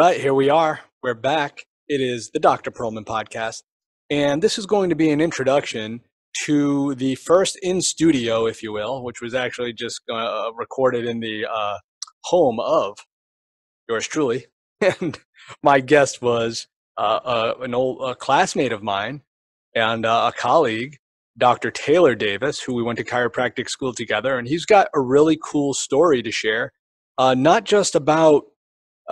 Right, here we are. We're back. It is the Dr. Pearlman podcast. And this is going to be an introduction to the first in studio, if you will, which was actually just uh, recorded in the uh, home of yours truly. And my guest was uh, uh an old classmate of mine and uh, a colleague, Dr. Taylor Davis, who we went to chiropractic school together. And he's got a really cool story to share, uh, not just about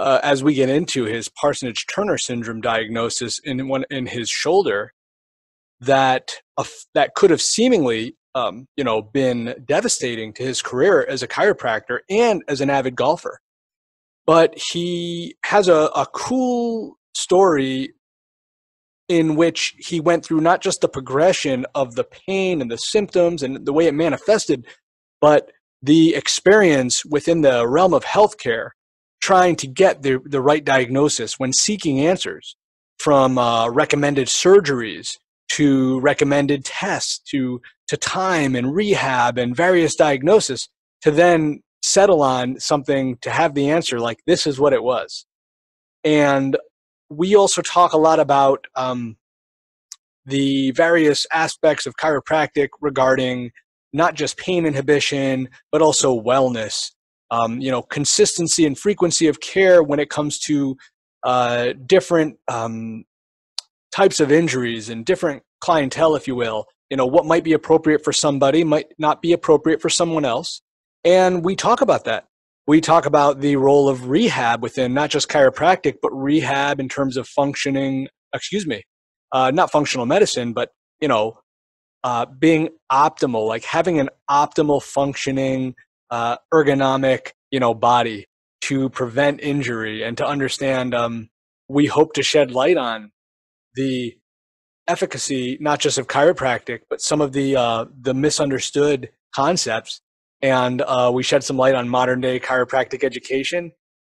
uh, as we get into his Parsonage Turner syndrome diagnosis in one in his shoulder, that that could have seemingly um, you know been devastating to his career as a chiropractor and as an avid golfer. But he has a, a cool story in which he went through not just the progression of the pain and the symptoms and the way it manifested, but the experience within the realm of healthcare trying to get the, the right diagnosis when seeking answers from uh, recommended surgeries to recommended tests to, to time and rehab and various diagnosis to then settle on something to have the answer like this is what it was. And we also talk a lot about um, the various aspects of chiropractic regarding not just pain inhibition but also wellness um, you know, consistency and frequency of care when it comes to uh, different um, types of injuries and different clientele, if you will. You know, what might be appropriate for somebody might not be appropriate for someone else. And we talk about that. We talk about the role of rehab within not just chiropractic, but rehab in terms of functioning, excuse me, uh, not functional medicine, but, you know, uh, being optimal, like having an optimal functioning uh, ergonomic, you know, body to prevent injury and to understand. Um, we hope to shed light on the efficacy, not just of chiropractic, but some of the uh, the misunderstood concepts. And uh, we shed some light on modern day chiropractic education.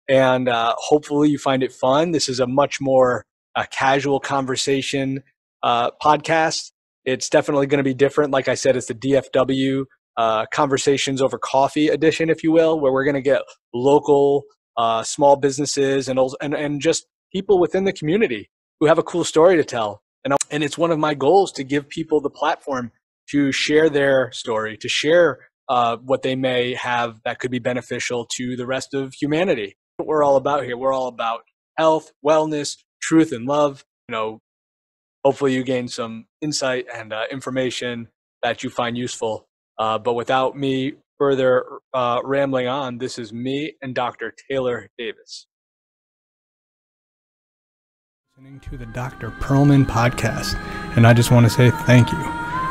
And uh, hopefully, you find it fun. This is a much more uh, casual conversation uh, podcast. It's definitely going to be different. Like I said, it's the DFW uh, conversations over coffee edition, if you will, where we're going to get local uh, small businesses and, and and just people within the community who have a cool story to tell. And and it's one of my goals to give people the platform to share their story, to share uh, what they may have that could be beneficial to the rest of humanity. What we're all about here. We're all about health, wellness, truth, and love. You know, hopefully you gain some insight and uh, information that you find useful uh, but without me further uh, rambling on, this is me and Dr. Taylor Davis. Listening to the Dr. Pearlman podcast, and I just want to say thank you.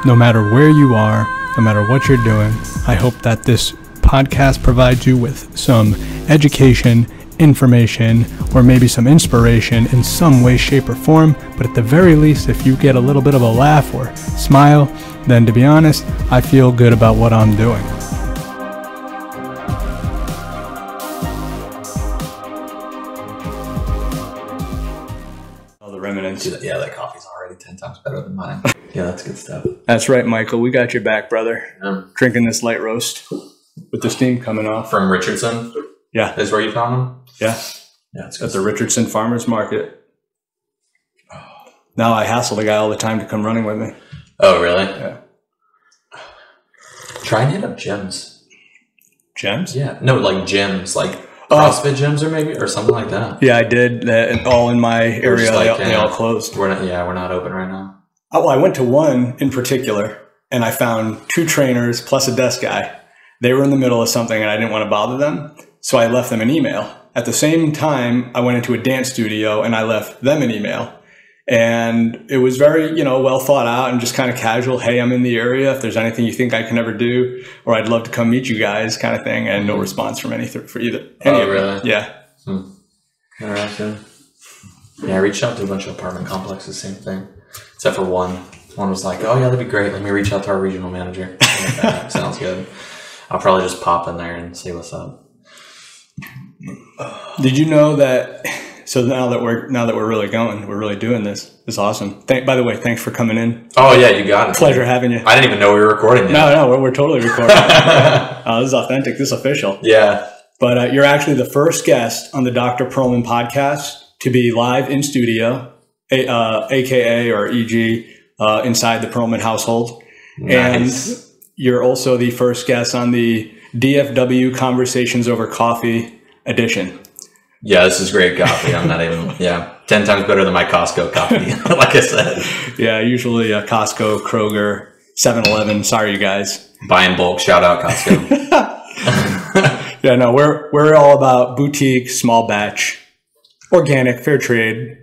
No matter where you are, no matter what you're doing, I hope that this podcast provides you with some education information or maybe some inspiration in some way, shape, or form. But at the very least, if you get a little bit of a laugh or smile, then to be honest, I feel good about what I'm doing. All the remnants. Yeah, that coffee's already 10 times better than mine. Yeah, that's good stuff. That's right, Michael. We got your back, brother. Yeah. Drinking this light roast with the steam coming off. From Richardson? Yeah. Is where you found them? Yeah. Yeah, it's at the Richardson Farmers Market. Now I hassle the guy all the time to come running with me. Oh, really? Yeah. Try and hit up gyms. Gyms? Yeah. No, like gyms, like oh. CrossFit gyms or maybe or something like that. Yeah, I did. That all in my area. Like, they, they, all uh, closed. We're not. Yeah, we're not open right now. Oh, well, I went to one in particular, and I found two trainers plus a desk guy. They were in the middle of something, and I didn't want to bother them, so I left them an email. At the same time, I went into a dance studio and I left them an email. And it was very, you know, well thought out and just kind of casual. Hey, I'm in the area. If there's anything you think I can ever do, or I'd love to come meet you guys, kind of thing. And no response from any for either. Any oh, really? Yeah. Hmm. Interesting. Yeah, I reached out to a bunch of apartment complexes, same thing, except for one. One was like, "Oh yeah, that'd be great. Let me reach out to our regional manager." Like, Sounds good. I'll probably just pop in there and see what's up. Did you know that? So now that we're now that we're really going, we're really doing this. It's awesome. Thank, by the way, thanks for coming in. Oh yeah, you got it. Pleasure having you. I didn't even know we were recording. Yet. No, no, we're, we're totally recording. uh, this is authentic. This is official. Yeah. but uh, you're actually the first guest on the Dr. Pearlman podcast to be live in studio, a, uh, aka or EG, uh, inside the Pearlman household. Nice. And you're also the first guest on the DFW Conversations Over Coffee edition. Yeah, this is great coffee. I'm not even, yeah, 10 times better than my Costco coffee, like I said. Yeah, usually uh, Costco, Kroger, 7 Eleven. Sorry, you guys. Buy in bulk, shout out Costco. Yeah, no, we're, we're all about boutique, small batch, organic, fair trade,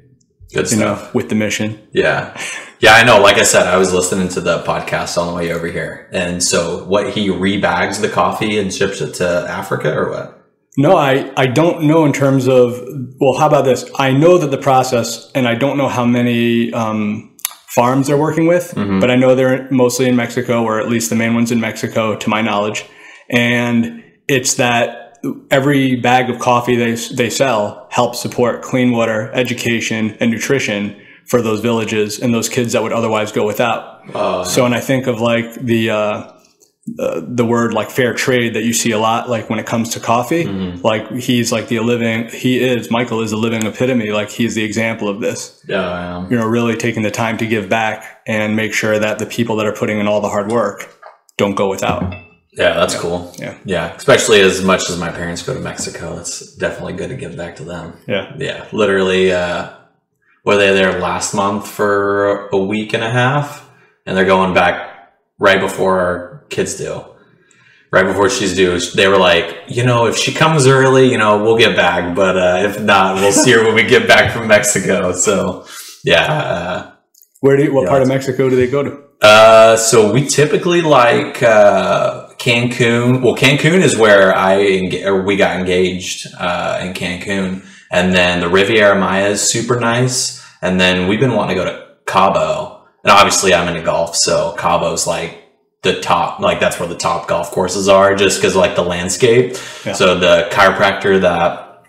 Good you stuff. know, with the mission. Yeah. Yeah, I know. Like I said, I was listening to the podcast on the way over here. And so what he rebags the coffee and ships it to Africa or what? No, I, I don't know in terms of, well, how about this? I know that the process, and I don't know how many um, farms they're working with, but I know they're mostly in Mexico, or at least the main ones in Mexico, to my knowledge. And it's that every bag of coffee they, they sell helps support clean water, education, and nutrition for those villages and those kids that would otherwise go without. Oh, So when I think of like the uh, uh, the word like fair trade that you see a lot, like when it comes to coffee, like he's like the living. He is Michael is a living epitome. Like he's the example of this. yeah. You know, really taking the time to give back and make sure that the people that are putting in all the hard work don't go without. yeah, that's cool. Yeah. Yeah. Especially as much as my parents go to Mexico, it's definitely good to give back to them. Yeah. Yeah. Literally, uh, were they there last month for a week and a half? And they're going back right before our kids do. Right before she's due, they were like, you know, if she comes early, you know, we'll get back. But uh, if not, we'll see her when we get back from Mexico. So, yeah. Uh, Where do you, what Yeah, part of Mexico do they go to? uh, so we typically like uh, Cancun. Well, Cancun is where I enga- or we got engaged uh, in Cancun, and then the Riviera Maya is super nice. And then we've been wanting to go to Cabo, and obviously I'm into golf, so Cabo's like the top, like that's where the top golf courses are, just because like the landscape. Yeah. So the chiropractor that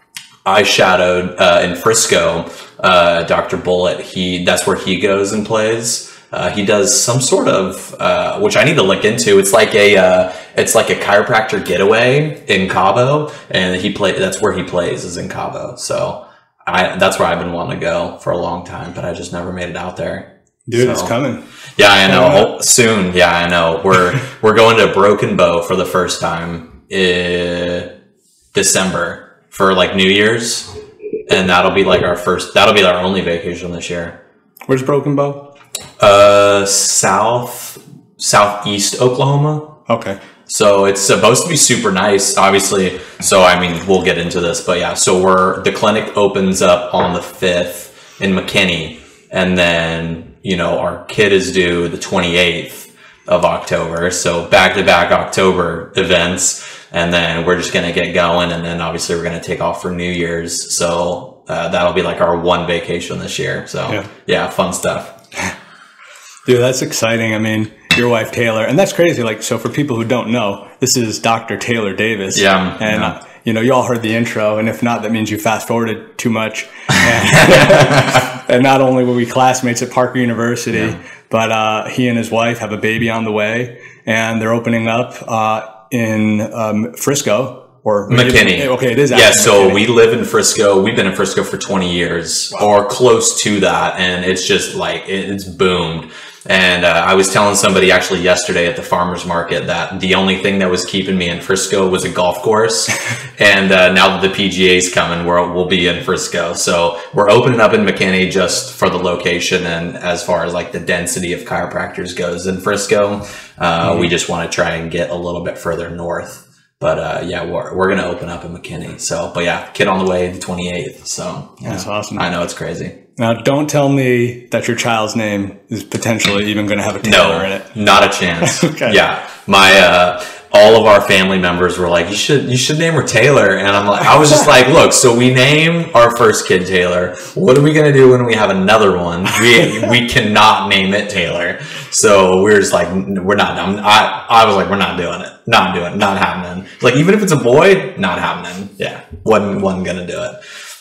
I shadowed uh, in Frisco, uh, Dr. Bullet. He that's where he goes and plays. Uh, he does some sort of uh, which I need to look into. It's like a uh, it's like a chiropractor getaway in Cabo, and he play that's where he plays is in Cabo. So I that's where I've been wanting to go for a long time, but I just never made it out there. Dude, it's coming. Yeah, I know. Oh, soon. Yeah, I know. We're we're going to Broken Bow for the first time in December for like New Year's, and that'll be like our first. That'll be our only vacation this year. Where's Broken Bow? Uh, south southeast Oklahoma. Okay. So it's supposed to be super nice, obviously. So I mean, we'll get into this, but yeah. So we're the clinic opens up on the fifth in McKinney, and then you know our kid is due the twenty eighth of October. So back to back October events, and then we're just gonna get going, and then obviously we're gonna take off for New Year's. So uh, that'll be like our one vacation this year. So Yeah. yeah, fun stuff. Dude, that's exciting. I mean, your wife Taylor, and that's crazy. Like, so for people who don't know, this is Dr. Taylor Davis. Yeah, and yeah. uh, you know, you all heard the intro, and if not, that means you fast forwarded too much. And, and not only were we classmates at Parker University, but uh, he and his wife have a baby on the way, and they're opening up uh, in um, Frisco or McKinney. Okay, it is. Yeah, so McKinney. we live in Frisco. We've been in Frisco for 20 years or close to that. And it's just like, it- it's boomed. And uh, I was telling somebody actually yesterday at the farmer's market that the only thing that was keeping me in Frisco was a golf course. and uh, now that the PGA's coming, we're, we'll be in Frisco. So we're opening up in McKinney just for the location and as far as like the density of chiropractors goes in Frisco. Uh, We just want to try and get a little bit further north. But uh, yeah, we're, we're going to open up in McKinney. So, but yeah, kid on the way the 28th. So yeah, That's awesome. I know it's crazy. Now, don't tell me that your child's name is potentially even going to have a Taylor in No, it. not a chance. Okay. Yeah, my uh, all of our family members were like, "You should, you should name her Taylor," and I'm like, I was just like, "Look, so we name our first kid Taylor. What are we gonna do when we have another one? We we cannot name it Taylor." So we're just like, "We're not." I'm, I I was like, "We're not doing it. Not doing. it. Not happening." Like even if it's a boy, not happening. Yeah, wasn't wasn't gonna do it.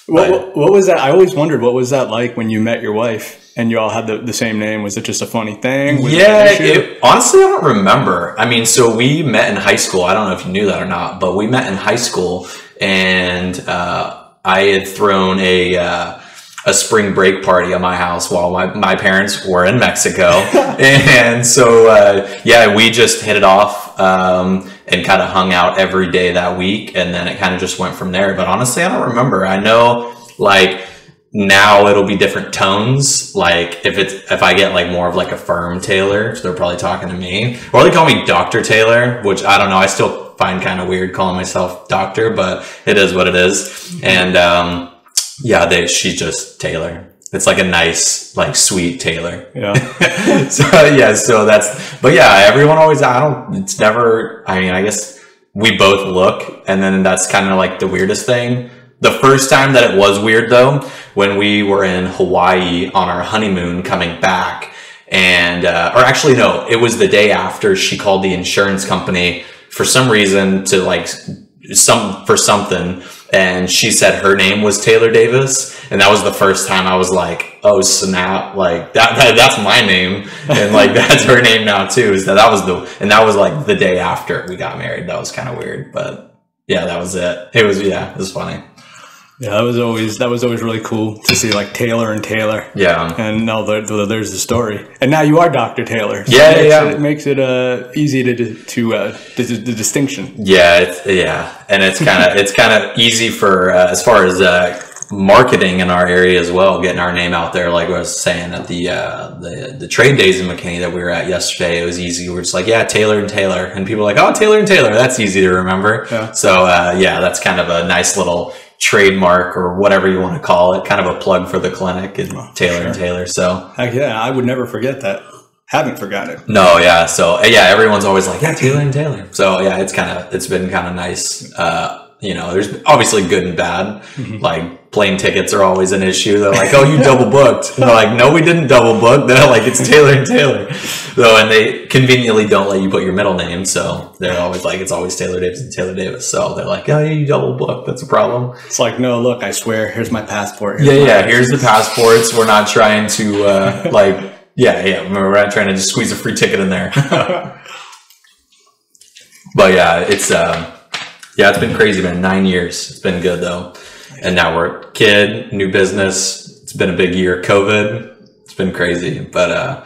What, what, what was that? I always wondered what was that like when you met your wife and you all had the, the same name. Was it just a funny thing? Was yeah, issue? it, honestly, I don't remember. I mean, so we met in high school. I don't know if you knew that or not, but we met in high school, and uh, I had thrown a uh, a spring break party at my house while my, my parents were in Mexico, and so uh, yeah, we just hit it off um, and kind of hung out every day that week, and then it kind of just went from there. But honestly, I don't remember. I know like now it'll be different tones. Like if it's if I get like more of like a firm Taylor, so they're probably talking to me, or they call me Doctor Taylor, which I don't know. I still find kind of weird calling myself Doctor, but it is what it is. And um, yeah, they she's just Taylor. It's like a nice, like sweet Taylor. Yeah. so yeah, so that's but yeah, everyone always I don't it's never I mean, I guess we both look and then that's kind of like the weirdest thing. The first time that it was weird though, when we were in Hawaii on our honeymoon coming back and uh, or actually no, it was the day after she called the insurance company for some reason to like some for something and she said her name was Taylor Davis and that was the first time I was like oh snap like that, that that's my name and like that's her name now too is that that was the and that was like the day after we got married. That was kind of weird but yeah that was it. It was yeah it was funny Yeah, that was always that was always really cool to see like Taylor and Taylor. yeah And now there, there- there's the story. And now you are Doctor Taylor. Yeah, it makes yeah. It, makes it uh, easy to to uh, the, the distinction. Yeah, it's, yeah, and it's kind of it's kind of easy for uh, as far as uh, marketing in our area as well, getting our name out there. Like I was saying at the uh, the the trade days in McKinney that we were at yesterday, it was easy. We're just like, yeah, Taylor and Taylor, and people are like, oh, Taylor and Taylor, that's easy to remember. Yeah. So uh, yeah, that's kind of a nice little trademark or whatever you want to call it, kind of a plug for the clinic and Taylor and Taylor. So Heck yeah, I would never forget that. Haven't forgotten it. no, yeah. So yeah, everyone's always like, yeah, Taylor and Taylor. So yeah, it's kind of it's been kind of nice. Uh, you know, there's obviously good and bad. Like plane tickets are always an issue. They're like, oh, you double booked. And they're like, no, we didn't double book. They're like, it's Taylor and Taylor. So and they conveniently don't let you put your middle name. So they're always like, it's always Taylor Davis and Taylor Davis. So they're like, oh, yeah, you double booked. That's a problem. It's like, no, look, I swear, here's my passport. Yeah, my- yeah. Here's the passports. We're not trying to uh, like. Yeah, yeah. We're not trying to just squeeze a free ticket in there. but yeah, it's um, yeah, it's been crazy, man. Nine years. It's been good though, and now we're kid, new business. It's been a big year. COVID. It's been crazy, but uh,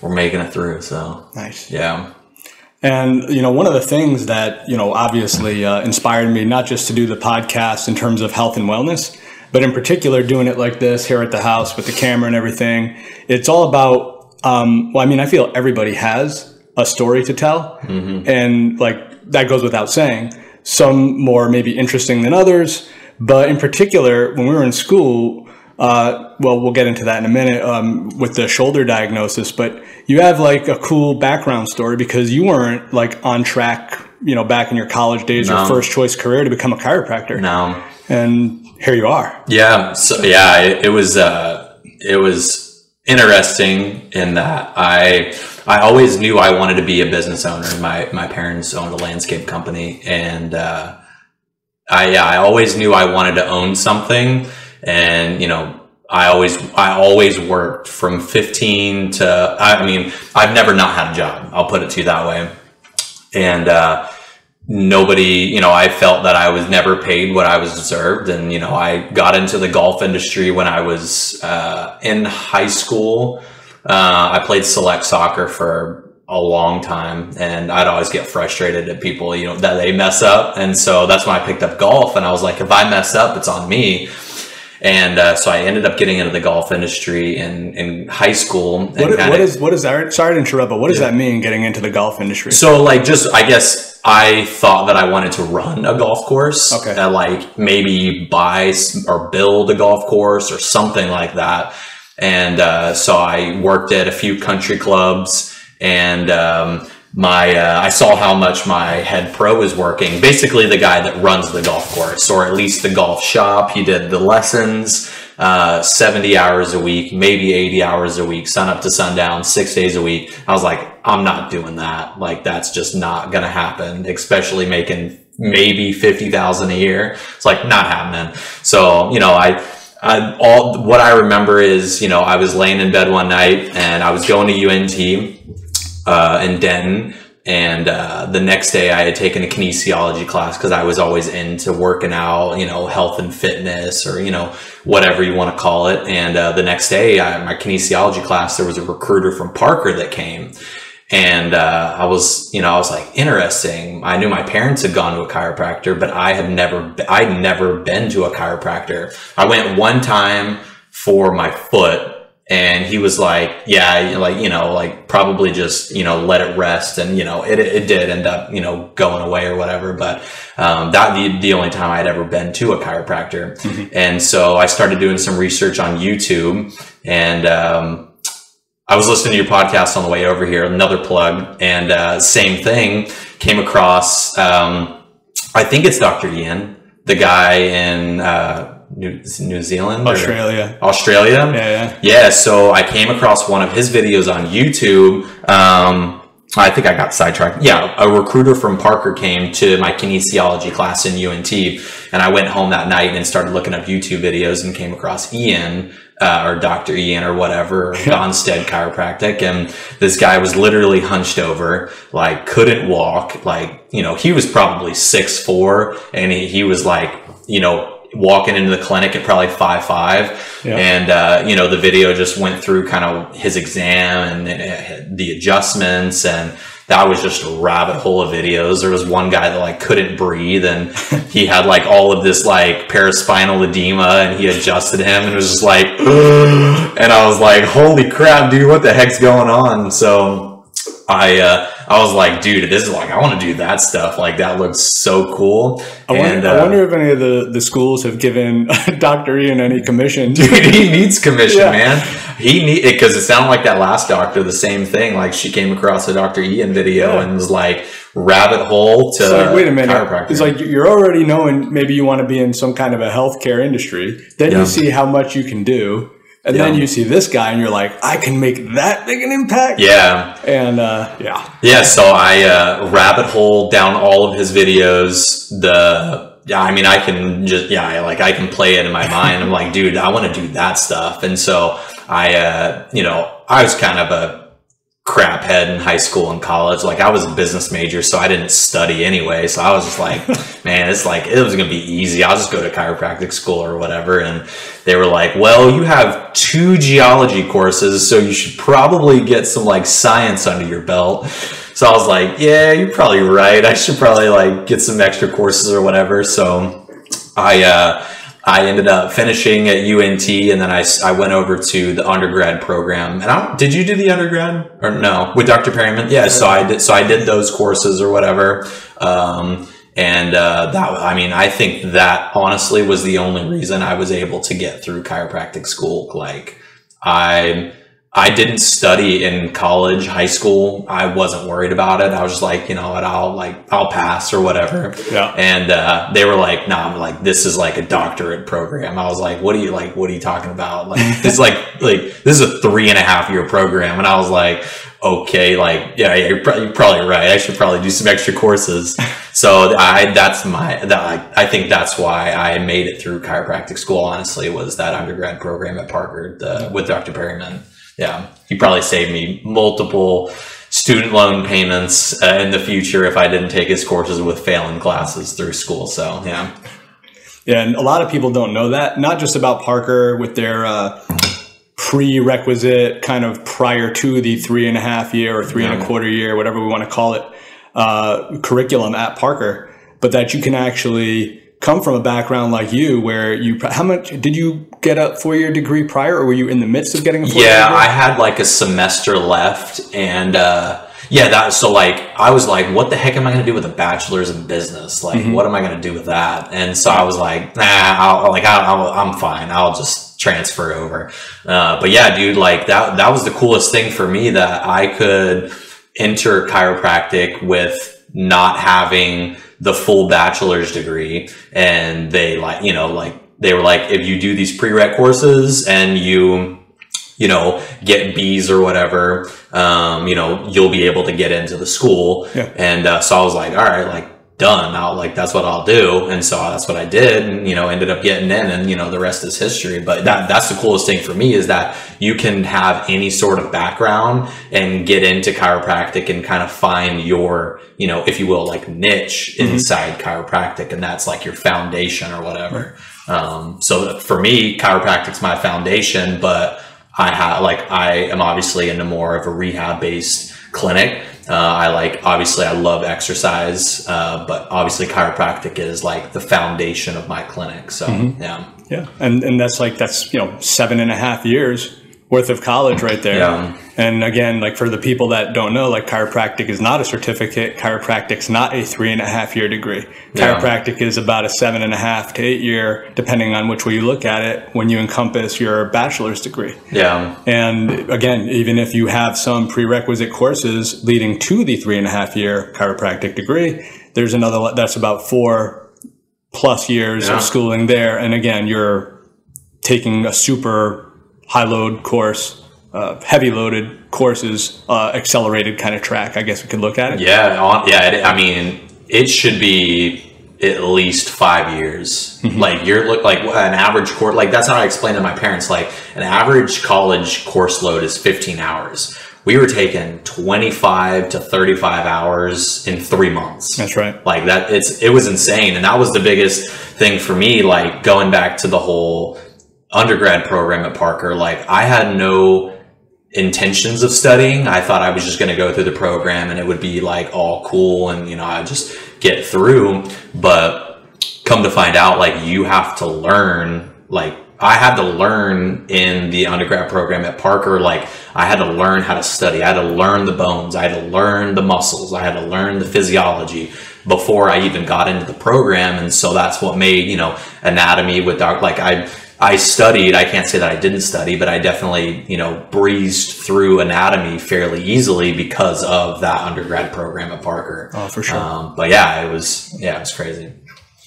we're making it through. So Nice. yeah, And you know, one of the things that you know obviously uh, inspired me not just to do the podcast in terms of health and wellness, but in particular doing it like this here at the house with the camera and everything. It's all about. Um, well, I mean, I feel everybody has a story to tell, and like that goes without saying. Some more maybe interesting than others, but in particular, when we were in school, uh, well, we'll get into that in a minute um, with the shoulder diagnosis. But you have like a cool background story because you weren't like on track, you know, back in your college days, your No. first choice career to become a chiropractor, no, and here you are. Yeah, so yeah, it, it was uh, it was interesting in that I I always knew I wanted to be a business owner. My my parents owned a landscape company, and uh, I I always knew I wanted to own something, and you know. I always, I always worked from 15 to, I mean, I've never not had a job. I'll put it to you that way. And, uh, nobody, you know, I felt that I was never paid what I was deserved. And, you know, I got into the golf industry when I was uh, in high school. Uh, I played select soccer for a long time and I'd always get frustrated at people, you know, that they mess up. And so that's when I picked up golf and I was like, if I mess up, it's on me. And uh, so I ended up getting into the golf industry in, in high school. What, kinda- what is what is that? Sorry to interrupt, but what does that mean? Getting into the golf industry? so like just I guess I thought that I wanted to run a golf course. Okay. Like maybe buy or build a golf course or something like that. And uh, so I worked at a few country clubs and um, my uh, I saw how much my head pro was working. Basically, the guy that runs the golf course, or at least the golf shop. He did the lessons, uh, seventy hours a week, maybe eighty hours a week, sun up to sundown, six days a week. I was like, I'm not doing that. Like, that's just not gonna happen. Especially making maybe fifty thousand a year. It's like not happening. So you know, I. I, all what I remember is, you know, I was laying in bed one night and I was going to UNT uh, in Denton, And uh, the next day, I had taken a kinesiology class because I was always into working out, you know, health and fitness, or you know, whatever you want to call it. And uh, the next day, I, my kinesiology class, there was a recruiter from Parker that came, and uh, I was, you know, I was like, interesting. I knew my parents had gone to a chiropractor, but I had never, I'd never been to a chiropractor. I went one time for my foot and he was like, yeah, like, you know, like probably just, you know, let it rest. And, you know, it, it did end up, you know, going away or whatever. But, um, that the, the only time I'd ever been to a chiropractor. Mm-hmm. And so I started doing some research on YouTube and, um, I was listening to your podcast on the way over here, another plug, and uh, same thing. Came across, um, I think it's Dr. Ian, the guy in uh, New, New Zealand, Australia, Australia. Yeah, yeah, yeah. So I came across one of his videos on YouTube. Um, I think I got sidetracked. Yeah, a recruiter from Parker came to my kinesiology class in UNT, and I went home that night and started looking up YouTube videos and came across Ian uh, or Dr. Ian or whatever, Gonstead Chiropractic. And this guy was literally hunched over, like couldn't walk. Like, you know, he was probably six four and he, he was like, you know, walking into the clinic at probably five five, yeah. and uh, you know the video just went through kind of his exam and, and the adjustments and that was just a rabbit hole of videos. There was one guy that like couldn't breathe and he had like all of this like paraspinal edema and he adjusted him and it was just like, and I was like, holy crap, dude, what the heck's going on? So I, uh, I was like, dude, this is like, I want to do that stuff. Like, that looks so cool. I wonder, and, uh, I wonder if any of the, the schools have given Dr. Ian any commission. Dude, he needs commission, yeah. man. He need it because it sounded like that last doctor, the same thing. Like, she came across a Dr. Ian video yeah. and was like, rabbit hole to like, wait a minute. It's like you're already knowing maybe you want to be in some kind of a healthcare industry. Then yeah. you see how much you can do and yeah. then you see this guy and you're like, I can make that big an impact. Yeah. And uh, yeah. Yeah. So I uh, rabbit hole down all of his videos. The yeah, I mean, I can just yeah, like I can play it in my mind. I'm like, dude, I want to do that stuff. And so I, uh, you know, I was kind of a crap head in high school and college. Like I was a business major, so I didn't study anyway. So I was just like, man, it's like it was gonna be easy. I'll just go to chiropractic school or whatever. And they were like, well, you have two geology courses, so you should probably get some like science under your belt. So I was like, yeah, you're probably right. I should probably like get some extra courses or whatever. So I uh I ended up finishing at UNT and then I, I went over to the undergrad program. And I did you do the undergrad or no with Dr. Perryman? Yeah. So I did, so I did those courses or whatever. Um, and, uh, that, I mean, I think that honestly was the only reason I was able to get through chiropractic school. Like I, I didn't study in college, high school. I wasn't worried about it. I was just like, you know what, I'll like, I'll pass or whatever. Yeah. And, uh, they were like, no, nah, I'm like, this is like a doctorate program. I was like, what are you like, what are you talking about? Like, it's like, like, this is a three and a half year program. And I was like, okay, like, yeah, you're, you're probably right. I should probably do some extra courses. so I, that's my, that, I, I think that's why I made it through chiropractic school, honestly, was that undergrad program at Parker, the, with Dr. Perryman yeah, he probably saved me multiple student loan payments uh, in the future if I didn't take his courses with failing classes through school. So yeah. Yeah, and a lot of people don't know that. Not just about Parker with their uh, prerequisite kind of prior to the three and a half year or three yeah. and a quarter year, whatever we want to call it, uh, curriculum at Parker, but that you can actually come from a background like you where you how much did you get a four-year degree prior or were you in the midst of getting a four-year yeah degree? i had like a semester left and uh, yeah that so like i was like what the heck am i going to do with a bachelor's in business like mm-hmm. what am i going to do with that and so i was like nah I'll, like I, am fine i'll just transfer over uh, but yeah dude like that that was the coolest thing for me that i could enter chiropractic with not having the full bachelor's degree and they like you know like they were like if you do these prereq courses and you you know get b's or whatever um, you know you'll be able to get into the school yeah. and uh, so i was like all right like done. I'll like that's what I'll do, and so that's what I did, and you know ended up getting in, and you know the rest is history. But that that's the coolest thing for me is that you can have any sort of background and get into chiropractic and kind of find your you know if you will like niche mm-hmm. inside chiropractic, and that's like your foundation or whatever. Um, so for me, chiropractic's my foundation, but I have like I am obviously into more of a rehab based clinic uh, I like, obviously, I love exercise, uh, but obviously, chiropractic is like the foundation of my clinic. So, mm-hmm. yeah. Yeah. And, and that's like, that's, you know, seven and a half years worth of college right there. Yeah. And again, like for the people that don't know, like chiropractic is not a certificate. Chiropractic's not a three and a half year degree. Yeah. Chiropractic is about a seven and a half to eight year, depending on which way you look at it, when you encompass your bachelor's degree. Yeah. And again, even if you have some prerequisite courses leading to the three and a half year chiropractic degree, there's another that's about four plus years yeah. of schooling there. And again, you're taking a super high load course, uh, heavy loaded courses, uh, accelerated kind of track. I guess we could look at it. Yeah, on, yeah. It, I mean, it should be at least five years. Mm-hmm. Like you're look like an average course. Like that's how I explain to my parents. Like an average college course load is 15 hours. We were taking 25 to 35 hours in three months. That's right. Like that. It's it was insane, and that was the biggest thing for me. Like going back to the whole undergrad program at Parker, like I had no intentions of studying. I thought I was just going to go through the program and it would be like all cool and, you know, I just get through. But come to find out, like you have to learn, like I had to learn in the undergrad program at Parker, like I had to learn how to study. I had to learn the bones. I had to learn the muscles. I had to learn the physiology before I even got into the program. And so that's what made, you know, anatomy with dark, like I, I studied, I can't say that I didn't study, but I definitely, you know, breezed through anatomy fairly easily because of that undergrad program at Parker. Oh, for sure. Um, but yeah, it was, yeah, it was crazy.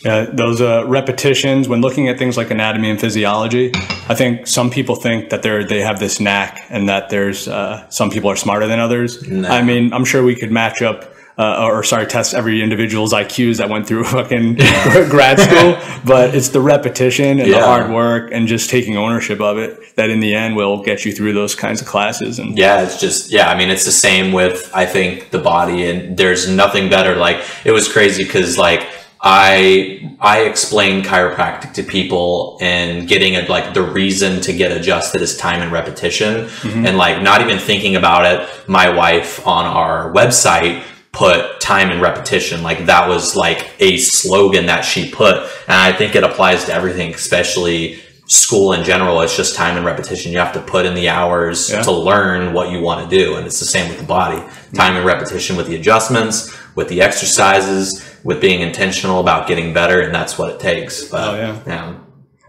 Yeah, those uh, repetitions when looking at things like anatomy and physiology, I think some people think that they're they have this knack and that there's uh, some people are smarter than others. No. I mean, I'm sure we could match up uh, or sorry, test every individual's IQs that went through fucking grad school. But it's the repetition and yeah. the hard work and just taking ownership of it that in the end will get you through those kinds of classes. And yeah, it's just, yeah, I mean, it's the same with, I think, the body. And there's nothing better. Like, it was crazy because, like, I I explain chiropractic to people and getting it like the reason to get adjusted is time and repetition mm-hmm. and like not even thinking about it. My wife on our website put time and repetition. Like that was like a slogan that she put. And I think it applies to everything, especially school in general. It's just time and repetition. You have to put in the hours yeah. to learn what you want to do. And it's the same with the body. Time and repetition with the adjustments, with the exercises, with being intentional about getting better. And that's what it takes. But, oh, yeah. yeah.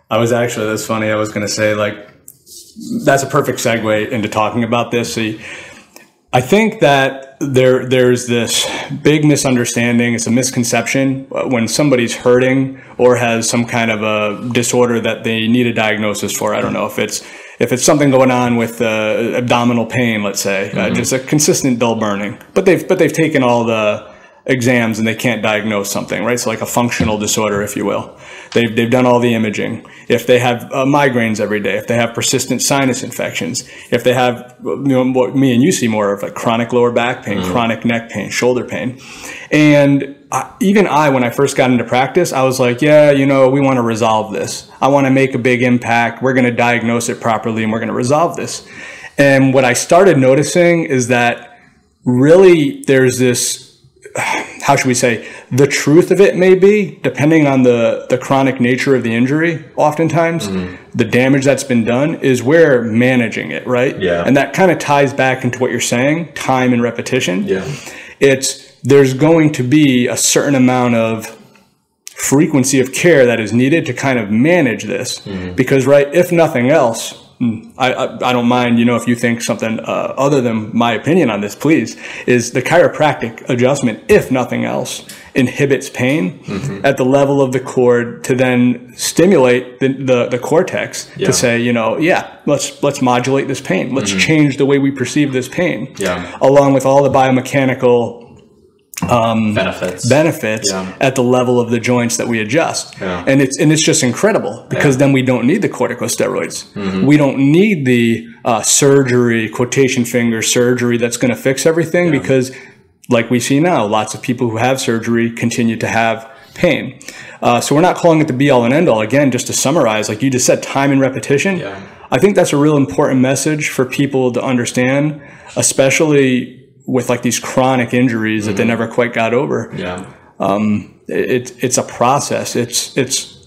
I was actually, that's funny. I was going to say, like, that's a perfect segue into talking about this. See, I think that there there's this big misunderstanding. It's a misconception when somebody's hurting or has some kind of a disorder that they need a diagnosis for. I don't know if it's if it's something going on with uh, abdominal pain, let's say, uh, mm-hmm. uh, just a consistent dull burning. But they've but they've taken all the exams and they can't diagnose something, right? So like a functional disorder, if you will. They've, they've done all the imaging. If they have uh, migraines every day, if they have persistent sinus infections, if they have, you know, what me and you see more of like chronic lower back pain, mm. chronic neck pain, shoulder pain. And I, even I, when I first got into practice, I was like, yeah, you know, we want to resolve this. I want to make a big impact. We're going to diagnose it properly and we're going to resolve this. And what I started noticing is that really there's this how should we say the truth of it may be depending on the the chronic nature of the injury oftentimes mm-hmm. the damage that's been done is we're managing it right? Yeah. And that kind of ties back into what you're saying time and repetition. Yeah. It's there's going to be a certain amount of frequency of care that is needed to kind of manage this. Mm-hmm. because right if nothing else I, I, I, don't mind, you know, if you think something uh, other than my opinion on this, please, is the chiropractic adjustment, if nothing else, inhibits pain mm-hmm. at the level of the cord to then stimulate the, the, the cortex yeah. to say, you know, yeah, let's let's modulate this pain. Let's mm-hmm. change the way we perceive this pain. Yeah. Along with all the biomechanical benefits. benefits Yeah. at the level of the joints that we adjust. Yeah. And it's and it's just incredible because then we don't need the corticosteroids. We don't need the uh, surgery, quotation finger surgery that's going to fix everything because, like we see now, lots of people who have surgery continue to have pain. Uh, so we're not calling it the be all and end all. Again, just to summarize, like you just said, time and repetition. Yeah. I think that's a real important message for people to understand, especially with like these chronic injuries that they mm-hmm. never quite got over yeah. Um, it, it's a process. It's it's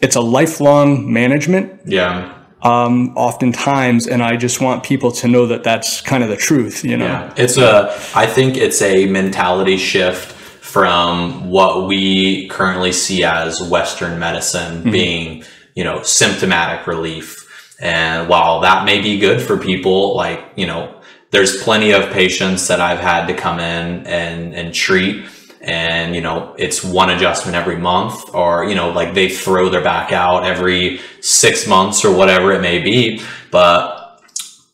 it's a lifelong management, Yeah. um, oftentimes, and I just want people to know that that's kind of the truth. You know, Yeah, it's a. I think it's a mentality shift from what we currently see as Western medicine mm-hmm. being, you know, symptomatic relief. And while that may be good for people, like you know, there's plenty of patients that I've had to come in and and treat. And you know, it's one adjustment every month, or you know, like they throw their back out every six months or whatever it may be. But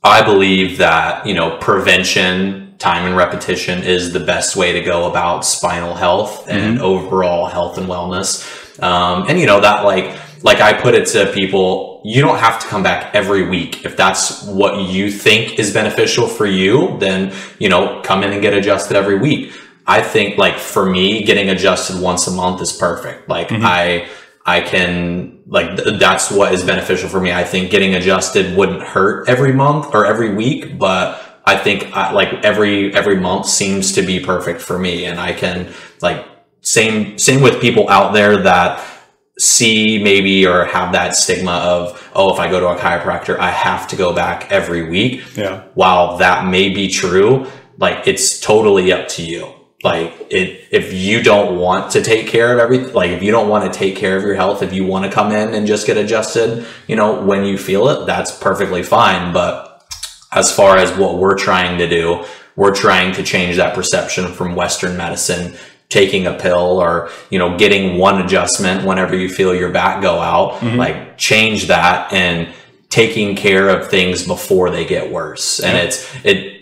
I believe that, you know, prevention, time and repetition is the best way to go about spinal health and overall health and wellness. Um, and you know, that like, like I put it to people, you don't have to come back every week. If that's what you think is beneficial for you, then, you know, come in and get adjusted every week. I think like for me, getting adjusted once a month is perfect. Like mm-hmm. I, I can like th- that's what is beneficial for me. I think getting adjusted wouldn't hurt every month or every week, but I think I, like every every month seems to be perfect for me, and I can like same same with people out there that see maybe or have that stigma of oh if I go to a chiropractor I have to go back every week. Yeah. While that may be true, like it's totally up to you like it if you don't want to take care of everything like if you don't want to take care of your health if you want to come in and just get adjusted you know when you feel it that's perfectly fine but as far as what we're trying to do we're trying to change that perception from western medicine taking a pill or you know getting one adjustment whenever you feel your back go out mm-hmm. like change that and taking care of things before they get worse. And it's it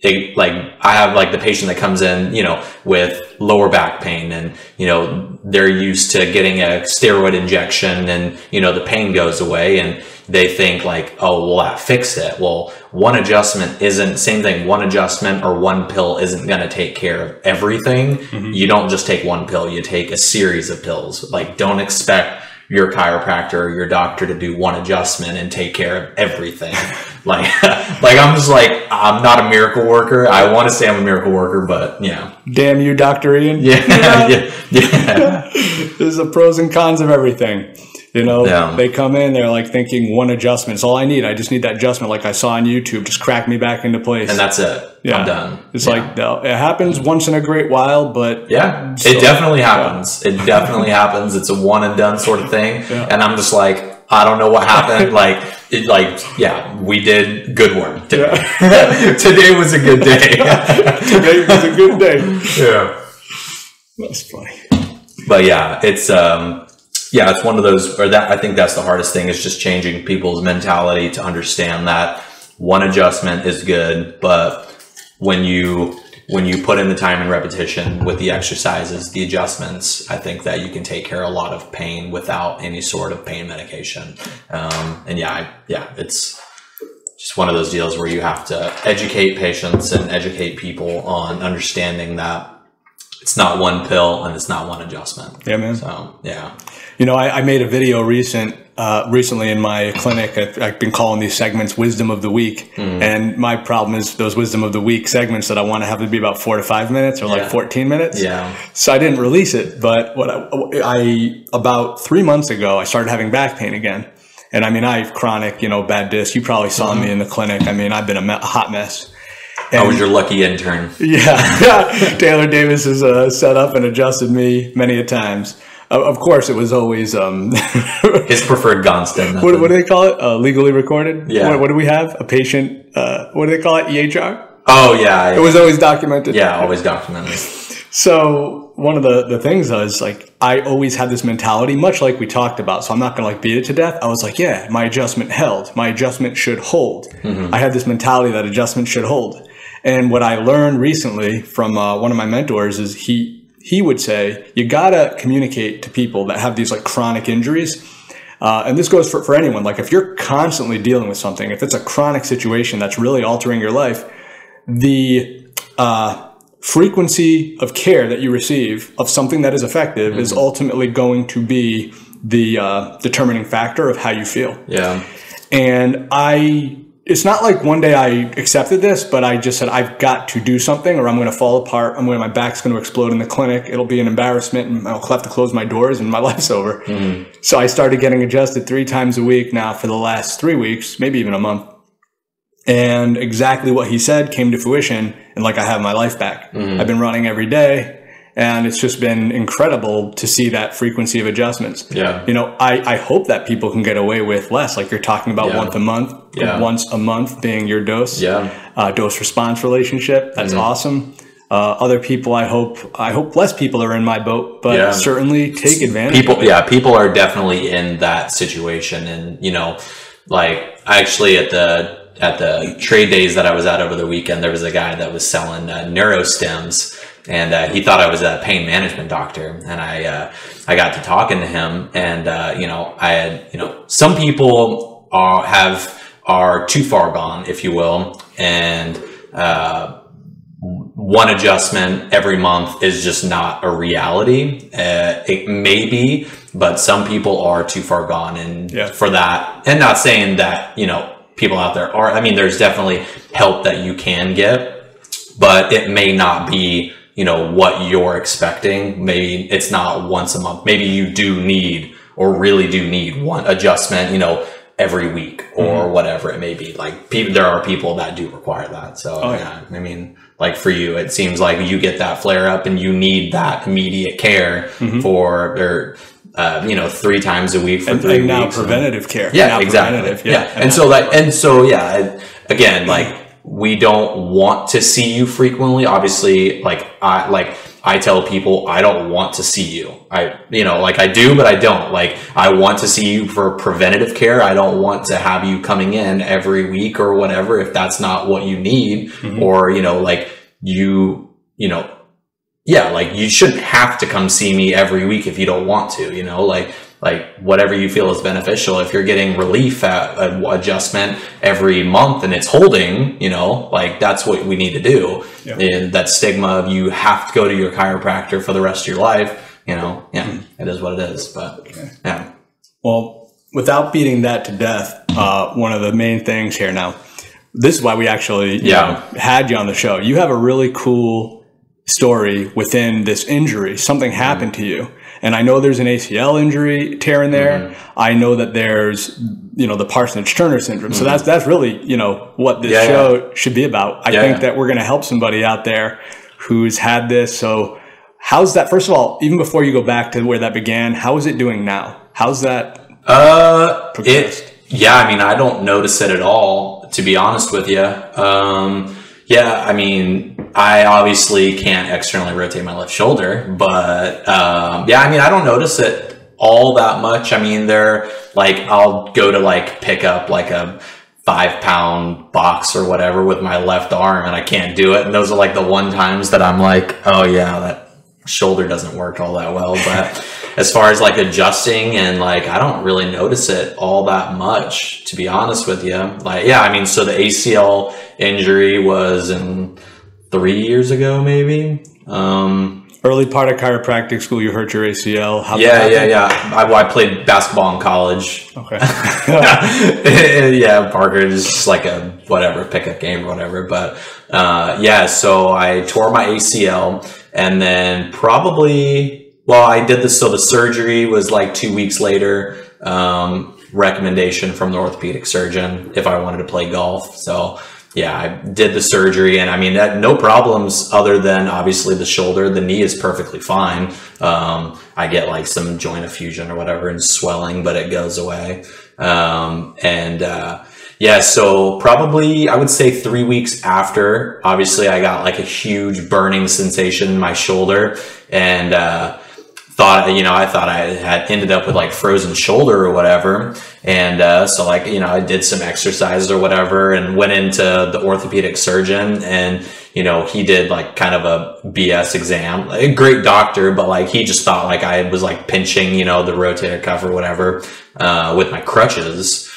it, like I have like the patient that comes in, you know, with lower back pain and, you know, they're used to getting a steroid injection and, you know, the pain goes away and they think like, oh, well, that fix it. Well, one adjustment isn't same thing. One adjustment or one pill isn't going to take care of everything. Mm-hmm. You don't just take one pill. You take a series of pills. Like don't expect your chiropractor or your doctor to do one adjustment and take care of everything. like, like I'm just like, I'm not a miracle worker. I want to say I'm a miracle worker, but yeah. Damn you, Doctor Ian. Yeah. yeah. Yeah. There's the pros and cons of everything. You know, Yeah. they come in, they're like thinking one adjustment. is all I need. I just need that adjustment, like I saw on YouTube. Just crack me back into place. And that's it. Yeah. I'm done. It's Yeah. like no, it happens once in a great while, but Yeah, So- it definitely happens. It definitely happens. It's a one and done sort of thing. Yeah. And I'm just like, I don't know what happened. like, it, like, yeah, we did good work today. today was a good day. today was a good day. yeah. That's funny. But yeah, it's um, yeah, it's one of those. Or that I think that's the hardest thing is just changing people's mentality to understand that one adjustment is good, but when you when you put in the time and repetition with the exercises, the adjustments, I think that you can take care of a lot of pain without any sort of pain medication. Um, and yeah, I, yeah, it's just one of those deals where you have to educate patients and educate people on understanding that it's not one pill and it's not one adjustment. Yeah, man. So yeah, You know, I, I made a video recent, uh, recently in my clinic. I've, I've been calling these segments "Wisdom of the Week," Mm. and my problem is those "Wisdom of the Week" segments that I want to have to be about four to five minutes or like fourteen minutes. yeah, So I didn't release it, but what I, I about three months ago, I started having back pain again. And I mean, I have chronic, you know, bad disc. You probably saw Mm-hmm. me in the clinic. I mean, I've been a, me- a hot mess. I was your lucky intern. Yeah, Taylor Davis has uh, set up and adjusted me many a times. Of course, it was always um, His preferred Gonstead what, what do they call it? Uh, legally recorded. Yeah. What, what do we have? A patient. Uh, what do they call it? EHR. oh yeah, It was always documented. yeah, always documented. So one of the, the things is like I always had this mentality, much like we talked about. So I'm not gonna like beat it to death. I was like, yeah, my adjustment held. My adjustment should hold. I had this mentality that adjustment should hold. And what I learned recently from uh, one of my mentors is he he would say you gotta communicate to people that have these like chronic injuries. Uh, and this goes for, for anyone. Like if you're constantly dealing with something, if it's a chronic situation that's really altering your life, the uh, frequency of care that you receive of something that is effective mm-hmm. is ultimately going to be the uh, determining factor of how you feel. Yeah. And I, it's not like one day I accepted this, but I just said, I've got to do something or I'm going to fall apart. I'm going my back's going to explode in the clinic. It'll be an embarrassment and I'll have to close my doors and my life's over. Mm-hmm. So I started getting adjusted three times a week now for the last three weeks, maybe even a month. And exactly what he said came to fruition. And like I have my life back. Mm-hmm. I've been running every day and it's just been incredible to see that frequency of adjustments. Yeah. You know, I, I hope that people can get away with less. Like you're talking about yeah. once a month, yeah. once a month being your dose, yeah. uh, dose response relationship. That's mm-hmm. awesome. Uh, other people, I hope, I hope less people are in my boat, but yeah. certainly take advantage. People, yeah, people are definitely in that situation, and you know, like actually at the at the trade days that I was at over the weekend, there was a guy that was selling uh, neurostems and uh, he thought I was a pain management doctor. And I uh, I got to talking to him, and uh, you know, I had you know some people are have are too far gone, if you will, and uh, one adjustment every month is just not a reality. Uh, it may be, but some people are too far gone, and yeah. for that, and not saying that you know people out there are. I mean, there's definitely help that you can get, but it may not be you know what you're expecting maybe it's not once a month maybe you do need or really do need one adjustment you know every week or mm-hmm. whatever it may be like people there are people that do require that so oh, yeah. yeah. i mean like for you it seems like you get that flare up and you need that immediate care mm-hmm. for or uh, you know, three times a week for and, three and now weeks. preventative care. Yeah, now exactly. Yeah. yeah. And, and so like, and so yeah, again, like we don't want to see you frequently. Obviously, like I like I tell people I don't want to see you. I you know, like I do, but I don't. Like I want to see you for preventative care. I don't want to have you coming in every week or whatever if that's not what you need mm-hmm. or you know, like you, you know, yeah, like you shouldn't have to come see me every week if you don't want to, you know, like like whatever you feel is beneficial. If you're getting relief at an adjustment every month and it's holding, you know, like that's what we need to do. Yeah. And that stigma of you have to go to your chiropractor for the rest of your life, you know, yeah, mm-hmm. it is what it is. But okay. yeah. Well, without beating that to death, uh, one of the main things here now, this is why we actually yeah. Know, had you on the show. You have a really cool story within this injury. Something happened mm-hmm. to you and I know there's an ACL injury tear in there. Mm-hmm. I know that there's, you know, the Parsonage Turner syndrome. Mm-hmm. So that's, that's really, you know, what this yeah, show yeah. should be about. I yeah, think that we're going to help somebody out there who's had this. So how's that? First of all, even before you go back to where that began, how is it doing now? How's that? Uh, progressed? it, yeah, I mean, I don't notice it at all, to be honest with you. Um, yeah, I mean, I obviously can't externally rotate my left shoulder, but um, yeah, I mean, I don't notice it all that much. I mean, they're like, I'll go to like pick up like a five pound box or whatever with my left arm and I can't do it. And those are like the one times that I'm like, oh yeah, that shoulder doesn't work all that well. But as far as like adjusting and like, I don't really notice it all that much, to be honest with you. Like, yeah, I mean, so the ACL injury was in three years ago, maybe. Um, Early part of chiropractic school, you hurt your ACL. How yeah, yeah, yeah. I, I, played basketball in college. Okay. yeah, Parker is just like a whatever pickup game or whatever. But uh, yeah, so I tore my ACL, and then probably well, I did this. So the surgery was like two weeks later. Um, recommendation from the orthopedic surgeon if I wanted to play golf. So yeah, I did the surgery and I mean, no problems other than obviously the shoulder. The knee is perfectly fine. Um, I get like some joint effusion or whatever and swelling, but it goes away. Um, and, uh, yeah, so probably I would say three weeks after, obviously I got like a huge burning sensation in my shoulder and, uh, thought you know I thought I had ended up with like frozen shoulder or whatever, and uh, so like you know I did some exercises or whatever, and went into the orthopedic surgeon, and you know he did like kind of a BS exam, a great doctor, but like he just thought like I was like pinching you know the rotator cuff or whatever uh, with my crutches.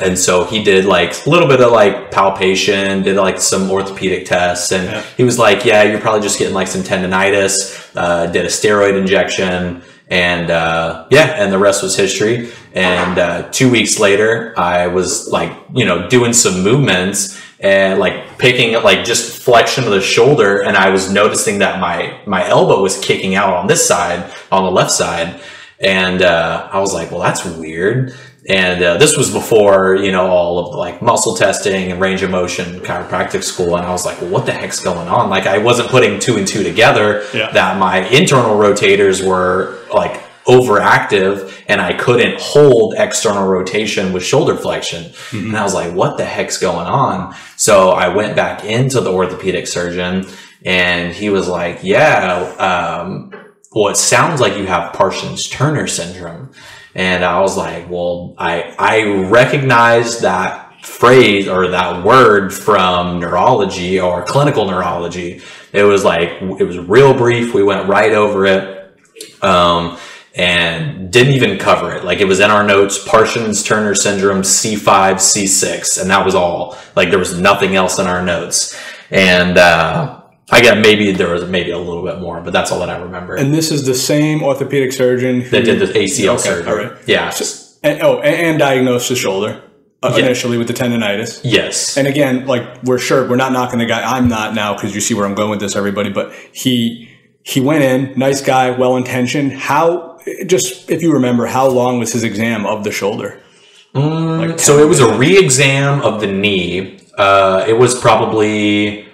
And so he did like a little bit of like palpation, did like some orthopedic tests, and Yeah. he was like, "Yeah, you're probably just getting like some tendonitis." Uh, did a steroid injection, and uh, yeah, and the rest was history. And uh, two weeks later, I was like, you know, doing some movements and like picking like just flexion of the shoulder, and I was noticing that my my elbow was kicking out on this side, on the left side, and uh, I was like, well, that's weird. And uh, this was before you know all of the like muscle testing and range of motion chiropractic school, and I was like, well, what the heck's going on? Like I wasn't putting two and two together Yeah. that my internal rotators were like overactive and I couldn't hold external rotation with shoulder flexion. And I was like, what the heck's going on? So I went back into the orthopedic surgeon and he was like, yeah, um, well, it sounds like you have Parsons Turner syndrome. And I was like, well, I, I recognize that phrase or that word from neurology or clinical neurology. It was like, it was real brief. We went right over it. Um, and didn't even cover it. Like it was in our notes, Parsons Turner syndrome C5, C6, and that was all. Like there was nothing else in our notes. And, uh, I get maybe there was maybe a little bit more, but that's all that I remember. And this is the same orthopedic surgeon who that did the ACL Okay, surgery. right. Yeah. and, oh, and, and diagnosed the shoulder uh, Yeah. initially with the tendonitis. yes. And again, like we're sure we're not knocking the guy. I'm not now because you see where I'm going with this, everybody. But he he went in, nice guy, well intentioned. How just if you remember, how long was his exam of the shoulder? Like so it was a re-exam of the knee. Uh, it was probably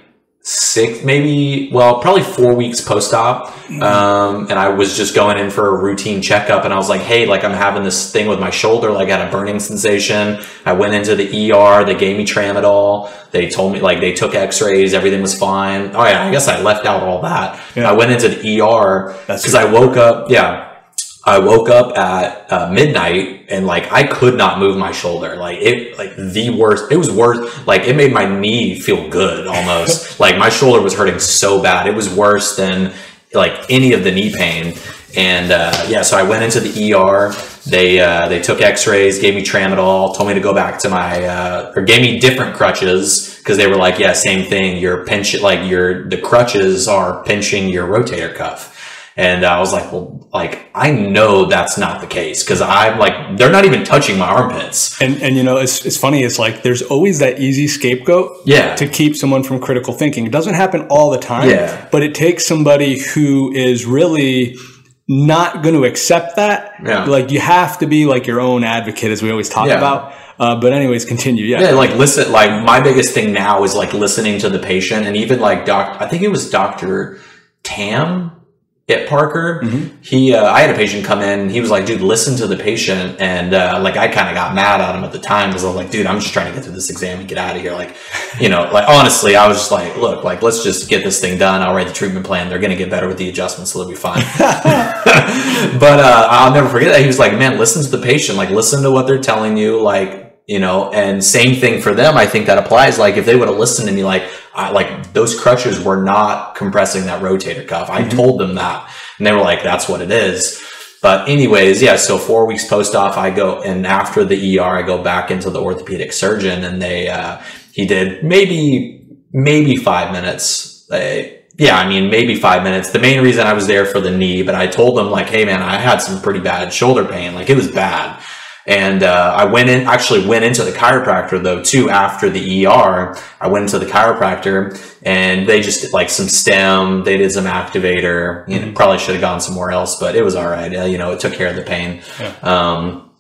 six, maybe well, probably four weeks post-op. Um, and I was just going in for a routine checkup, and I was like, "Hey, like I'm having this thing with my shoulder. Like I had a burning sensation. I went into the ER. They gave me tramadol. They told me like they took X-rays. Everything was fine. Oh yeah, I guess I left out all that. Yeah. I went into the ER because I woke up. Yeah. I woke up at uh, midnight and like I could not move my shoulder. Like it, like the worst. It was worse. Like it made my knee feel good almost. like my shoulder was hurting so bad. It was worse than like any of the knee pain. And uh, yeah, so I went into the ER. They uh, they took X-rays, gave me tramadol, told me to go back to my uh, or gave me different crutches because they were like, yeah, same thing. Your pinch, like your the crutches are pinching your rotator cuff. And I was like, well, like I know that's not the case because I'm like they're not even touching my armpits. And and you know, it's it's funny. It's like there's always that easy scapegoat Yeah. to keep someone from critical thinking. It doesn't happen all the time. Yeah. But it takes somebody who is really not going to accept that. Yeah. Like you have to be like your own advocate, as we always talk Yeah. about. Uh, but anyways, continue. Yeah. Yeah, like listen, like my biggest thing now is like listening to the patient, and even like doc. I think it was Doctor Tam at Parker. He, uh, I had a patient come in. He was like, "Dude, listen to the patient," and uh, like I kind of got mad at him at the time because I was like, "Dude, I'm just trying to get through this exam and get out of here." Like, you know, like honestly, I was just like, "Look, like let's just get this thing done. I'll write the treatment plan. They're gonna get better with the adjustments, so they'll be fine." but uh, I'll never forget that he was like, "Man, listen to the patient. Like, listen to what they're telling you. Like, you know." And same thing for them. I think that applies. Like, if they would have listened to me, like, I, like those crutches were not compressing that rotator cuff. I told them that, and they were like, "That's what it is." But anyways, yeah. So four weeks post op, I go and after the ER, I go back into the orthopedic surgeon, and they uh, he did maybe maybe five minutes. Uh, yeah, I mean, maybe five minutes. The main reason I was there for the knee, but I told them like, hey man, I had some pretty bad shoulder pain. Like it was bad. And uh, I went in, actually went into the chiropractor though too after the ER. I went into the chiropractor and they just did like some stem. They did some activator. You know, probably should have gone somewhere else, but it was all right. Uh, you know, it took care of the pain. Um,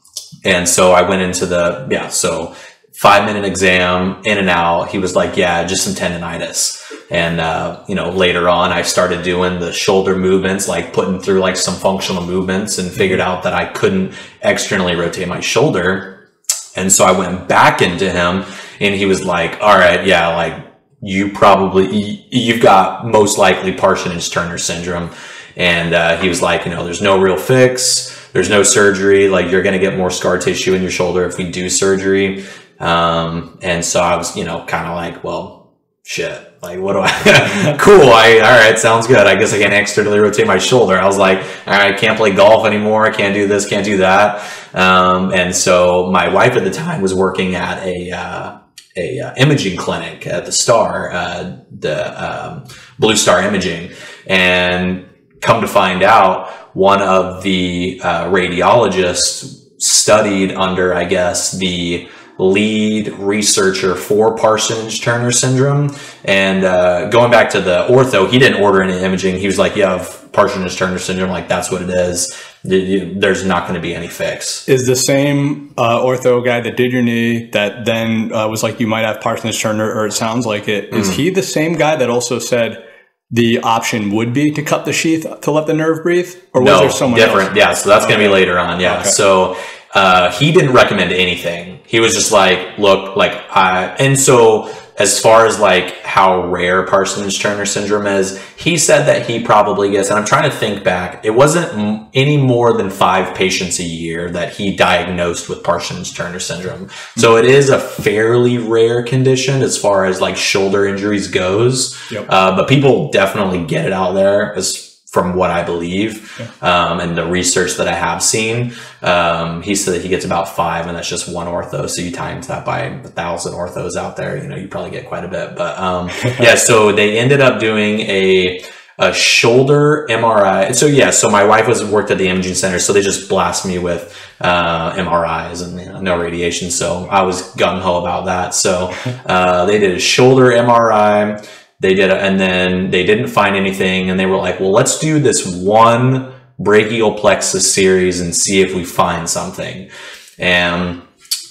and so I went into the yeah. So five minute exam, in and out. He was like, yeah, just some tendonitis. And uh, you know, later on, I started doing the shoulder movements, like putting through like some functional movements, and figured out that I couldn't externally rotate my shoulder. And so I went back into him, and he was like, all right, yeah, like you probably you've got most likely Parsonage Turner syndrome. and uh, he was like, you know, there's no real fix. There's no surgery. Like you're going to get more scar tissue in your shoulder if we do surgery. Um, and so I was, you know, kind of like, well, shit. Like, what do I? cool. I all right. Sounds good. I guess I can externally rotate my shoulder. I was like, all right. I can't play golf anymore. I can't do this. Can't do that. Um, and so my wife at the time was working at a uh, a uh, imaging clinic at the Star, uh, the um, Blue Star Imaging, and come to find out, one of the uh, radiologists studied under, I guess, the lead researcher for Parsonage Turner syndrome. And uh, going back to the ortho, he didn't order any imaging. He was like, "Yeah, Parsonage Turner syndrome. Like that's what it is. There's not going to be any fix." Is the same uh, ortho guy that did your knee that then uh, was like, "You might have Parsonage Turner," or it sounds like it. Is mm. he the same guy that also said? the option would be to cut the sheath to let the nerve breathe, or was no, there someone different? Else? Yeah, so that's okay. going to be later on. Yeah, okay. so uh, he didn't recommend anything. He was just like, look, like I, and so as far as like how rare Parsonage Turner syndrome is, he said that he probably gets, and I'm trying to think back, it wasn't any more than five patients a year that he diagnosed with Parsonage Turner syndrome. So it is a fairly rare condition as far as like shoulder injuries goes. Yep. Uh, but people definitely get it out there as from what I believe um, and the research that I have seen. Um, he said that he gets about five, and that's just one ortho. So you times that by a thousand orthos out there, you know, you probably get quite a bit. But um, yeah, so they ended up doing a a shoulder MRI. So yeah, so my wife was worked at the imaging center, so they just blast me with uh, MRIs and you know, no radiation. So I was gung ho about that. So uh, they did a shoulder MRI they did, and then they didn't find anything, and they were like, "Well, let's do this one brachial plexus series and see if we find something." And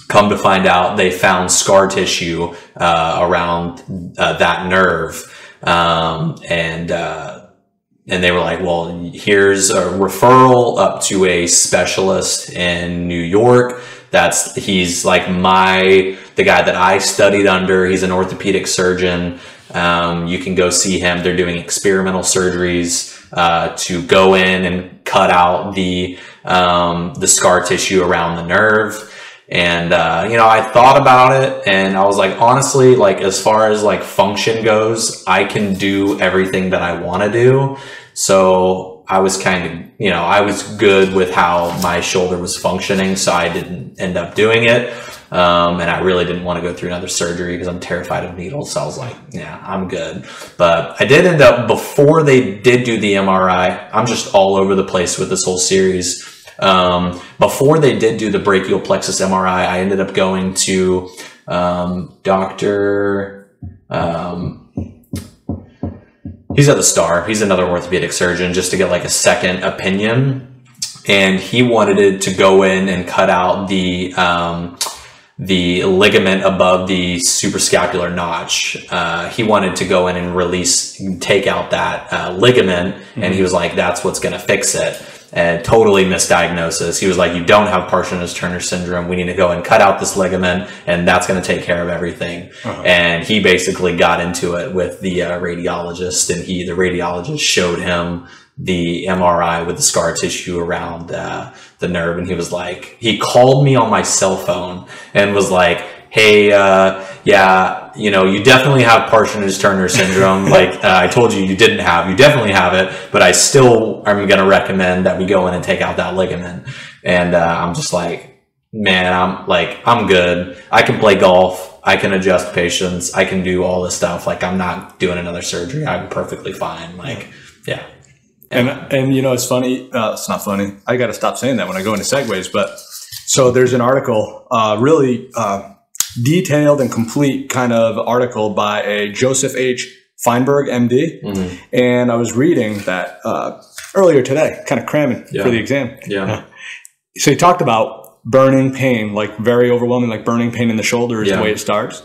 come to find out, they found scar tissue uh, around uh, that nerve, um, and uh, and they were like, "Well, here's a referral up to a specialist in New York." That's he's like my the guy that I studied under. He's an orthopedic surgeon. Um, you can go see him. They're doing experimental surgeries uh, to go in and cut out the um, the scar tissue around the nerve. And uh, you know, I thought about it, and I was like, honestly, like as far as like function goes, I can do everything that I want to do. So I was kind of, you know, I was good with how my shoulder was functioning, so I didn't end up doing it. Um, and I really didn't want to go through another surgery because I'm terrified of needles. So I was like, yeah, I'm good. But I did end up, before they did do the MRI, I'm just all over the place with this whole series. Um, before they did do the brachial plexus MRI, I ended up going to um, Dr. Um, he's at the Star. He's another orthopedic surgeon just to get like a second opinion. And he wanted it to go in and cut out the um, the ligament above the suprascapular notch. Uh, he wanted to go in and release, take out that uh, ligament, mm-hmm. and he was like, "That's what's going to fix it." And totally misdiagnosis. He was like, "You don't have Parsonage Turner syndrome. We need to go and cut out this ligament, and that's going to take care of everything." Uh-huh. And he basically got into it with the uh, radiologist, and he, the radiologist, showed him the MRI with the scar tissue around uh, the nerve, and he was like, he called me on my cell phone and was like, "Hey, uh, yeah, you know, you definitely have Parsonage Turner syndrome. like uh, I told you, you didn't have. You definitely have it, but I still am going to recommend that we go in and take out that ligament." And uh, I'm just like, man, I'm like, I'm good. I can play golf. I can adjust patients. I can do all this stuff. Like I'm not doing another surgery. I'm perfectly fine. Like, yeah. And and you know it's funny. Uh, it's not funny. I got to stop saying that when I go into segues. But so there's an article, uh, really uh, detailed and complete kind of article by a Joseph H. Feinberg, MD, mm-hmm. and I was reading that uh, earlier today, kind of cramming yeah. for the exam. Yeah. So he talked about burning pain, like very overwhelming, like burning pain in the shoulder is yeah. the way it starts.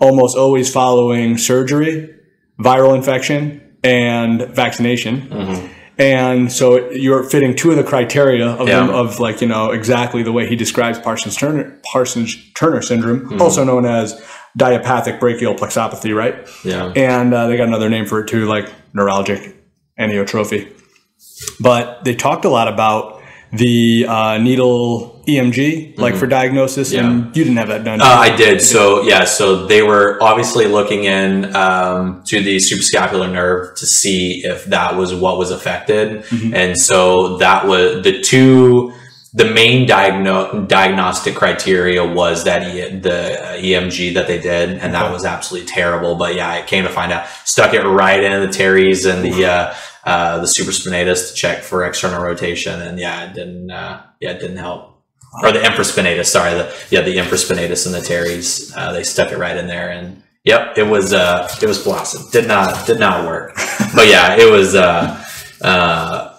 Almost always following surgery, viral infection, and vaccination. Mm-hmm and so you're fitting two of the criteria of, yeah. them, of like you know exactly the way he describes Parsons Turner Parsons Turner syndrome, mm-hmm. also known as idiopathic brachial plexopathy, right? Yeah. And uh, they got another name for it too, like neuralgic amyotrophy. but they talked a lot about the uh, needle EMG, like for diagnosis, and you didn't have that done. Uh, I did. So yeah, so they were obviously looking in um, to the suprascapular nerve to see if that was what was affected, and so that was the two. The main diagno- diagnostic criteria was that e- the EMG that they did, and that was absolutely terrible. But yeah, I came to find out, stuck it right in the teres and the uh, uh, the supraspinatus to check for external rotation, and yeah, it didn't. Uh, yeah, it didn't help or the infraspinatus. Sorry, the yeah the infraspinatus and the teres. Uh, they stuck it right in there, and yep, it was uh it was flaccid. Did not did not work. but yeah, it was uh uh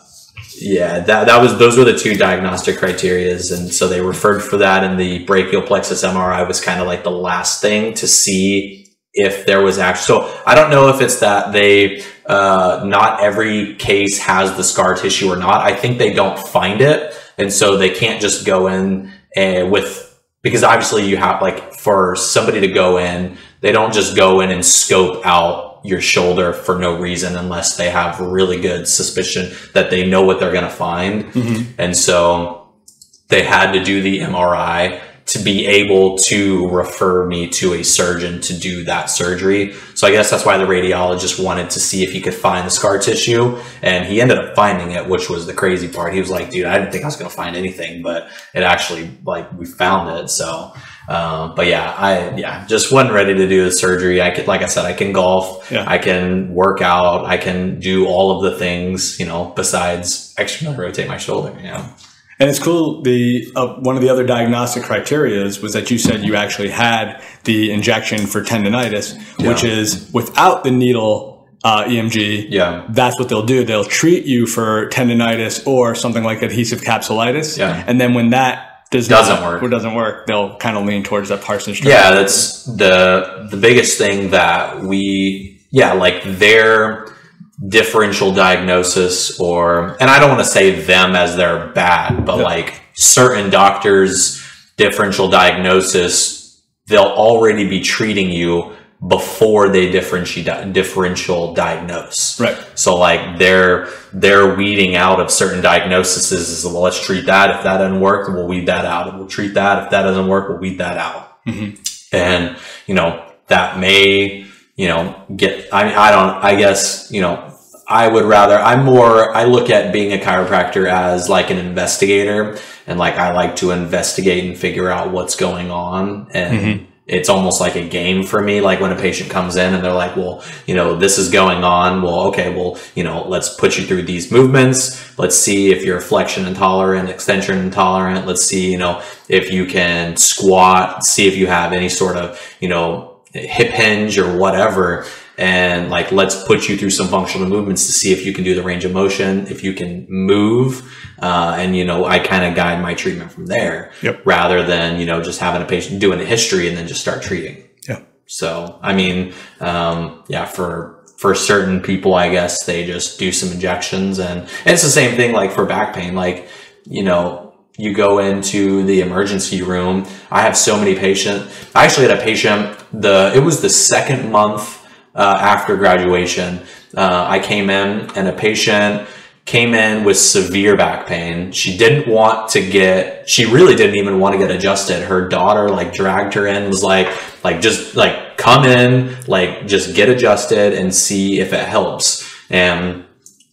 yeah that that was those were the two diagnostic criterias, and so they referred for that, and the brachial plexus MRI was kind of like the last thing to see if there was actually so i don't know if it's that they uh, not every case has the scar tissue or not. I think they don't find it and so they can't just go in and with because obviously you have like for somebody to go in they don't just go in and scope out your shoulder for no reason unless they have really good suspicion that they know what they're going to find and so they had to do the MRI to be able to refer me to a surgeon to do that surgery. So I guess that's why the radiologist wanted to see if he could find the scar tissue and he ended up finding it, which was the crazy part. He was like, dude, I didn't think I was going to find anything, but it actually like we found it. So, um, but yeah, I, yeah, just wasn't ready to do the surgery. I could, like I said, I can golf, Yeah. I can work out, I can do all of the things, you know, besides externally rotate my shoulder, you know? And it's cool. The uh, one of the other diagnostic criterias was that you said you actually had the injection for tendonitis, which is without the needle uh, EMG. Yeah. That's what they'll do. They'll treat you for tendonitis or something like adhesive capsulitis. Yeah. And then when that does Doesn't not, work. or doesn't work, they'll kind of lean towards that Parsons. drug. Yeah, that's the the biggest thing that we yeah, like their differential diagnosis or and I don't want to say them as they're bad, but Yeah. like certain doctors differential diagnosis, they'll already be treating you before they differenti- differential diagnose. Right. So like they're they're weeding out of certain diagnoses is well let's treat that if that doesn't work we'll weed that out and we'll treat that if that doesn't work we'll weed that out mm-hmm. and you know that may you know get I mean I don't I guess you know I would rather I'm more I look at being a chiropractor as like an investigator and like I like to investigate and figure out what's going on. And mm-hmm. it's almost like a game for me. Like when a patient comes in and they're like well you know this is going on. Well okay well you know let's put you through these movements. Let's see if you're flexion intolerant extension intolerant. Let's see you know if you can squat see if you have any sort of you know hip hinge or whatever and like let's put you through some functional movements to see if you can do the range of motion if you can move uh, and you know i kind of guide my treatment from there Yep. rather than you know just having a patient doing a history and then just start treating Yeah. so i mean um, yeah for for certain people i guess they just do some injections and, and it's the same thing like for back pain like you know you go into the emergency room. I have so many patients i actually had a patient the it was the second month uh, after graduation. Uh, i came in and a patient came in with severe back pain. She didn't want to get she really didn't even want to get adjusted. Her daughter like dragged her in was like like just like come in like just get adjusted and see if it helps. And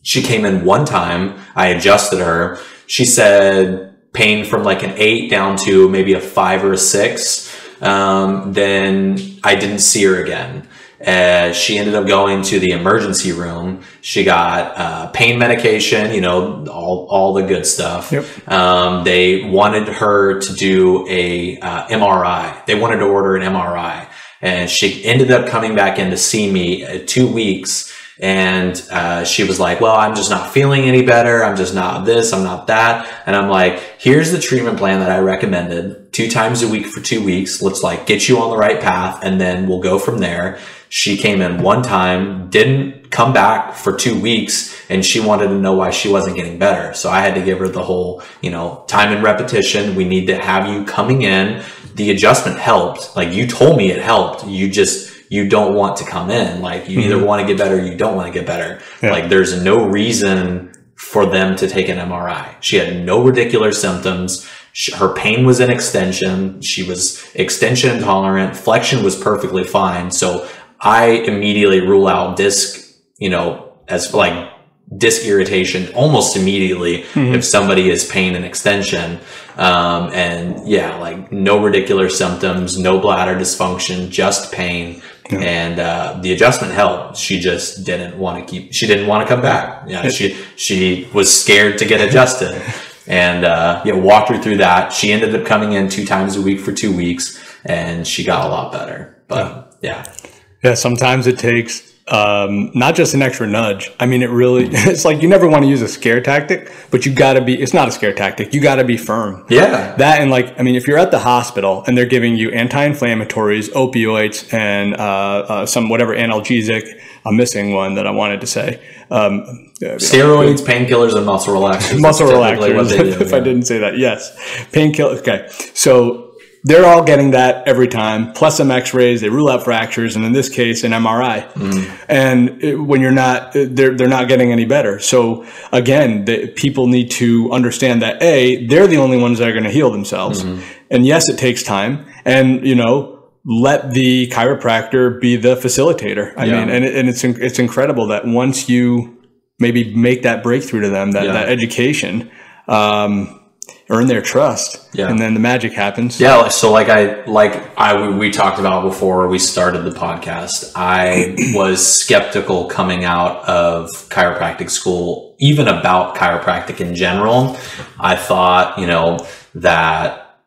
she came in one time. I adjusted her. She said pain from like an eight down to maybe a five or a six um, then i didn't see her again uh, she ended up going to the emergency room. She got uh, pain medication, you know, all, all the good stuff. Yep. Um, they wanted her to do a uh, MRI. They wanted to order an MRI, and she ended up coming back in to see me uh, two weeks. And uh, she was like, "Well, I'm just not feeling any better. I'm just not this. I'm not that." And I'm like, "Here's the treatment plan that I recommended: two times a week for two weeks. Let's like get you on the right path, and then we'll go from there." She came in one time, didn't come back for two weeks, and she wanted to know why she wasn't getting better. So I had to give her the whole, you know, time and repetition. We need to have you coming in. The adjustment helped. Like you told me it helped. You just, you don't want to come in. Like you either want to get better or you don't want to get better. Yeah. Like there's no reason for them to take an MRI. She had no radicular symptoms. She, her pain was in extension. She was extension intolerant. Flexion was perfectly fine. So I immediately rule out disc, you know, as like disc irritation almost immediately mm-hmm. if somebody is pain and extension. Um, and yeah, like no radicular symptoms, no bladder dysfunction, just pain. Yeah. And uh, the adjustment helped. She just didn't want to keep. She didn't want to come back. Yeah, she she was scared to get adjusted, and uh, yeah, walked her through that. She ended up coming in two times a week for two weeks, and she got a lot better. But yeah, yeah. yeah sometimes it takes um, not just an extra nudge. I mean, it really, it's like you never want to use a scare tactic, but you got to be, it's not a scare tactic. You got to be firm. Yeah. That and like, I mean, if you're at the hospital and they're giving you anti inflammatories, opioids, and uh, uh, some whatever analgesic, I'm missing one that I wanted to say. Um, Steroids, painkillers, and muscle relaxers. muscle relaxers. Do, if yeah. I didn't say that, yes. Painkillers. Okay. So they're all getting that every time, plus some X-rays. They rule out fractures, and in this case, an MRI. Mm. And it, when you're not, they're they're not getting any better. So again, the, people need to understand that a they're the only ones that are going to heal themselves. Mm-hmm. And yes, it takes time. And you know, let the chiropractor be the facilitator. I yeah. mean, and, it, and it's it's incredible that once you maybe make that breakthrough to them, that yeah. that education. Um, earn their trust. Yeah. And then the magic happens. Yeah. So like I, like I, we talked about before we started the podcast, I was skeptical coming out of chiropractic school, even about chiropractic in general. I thought, you know, that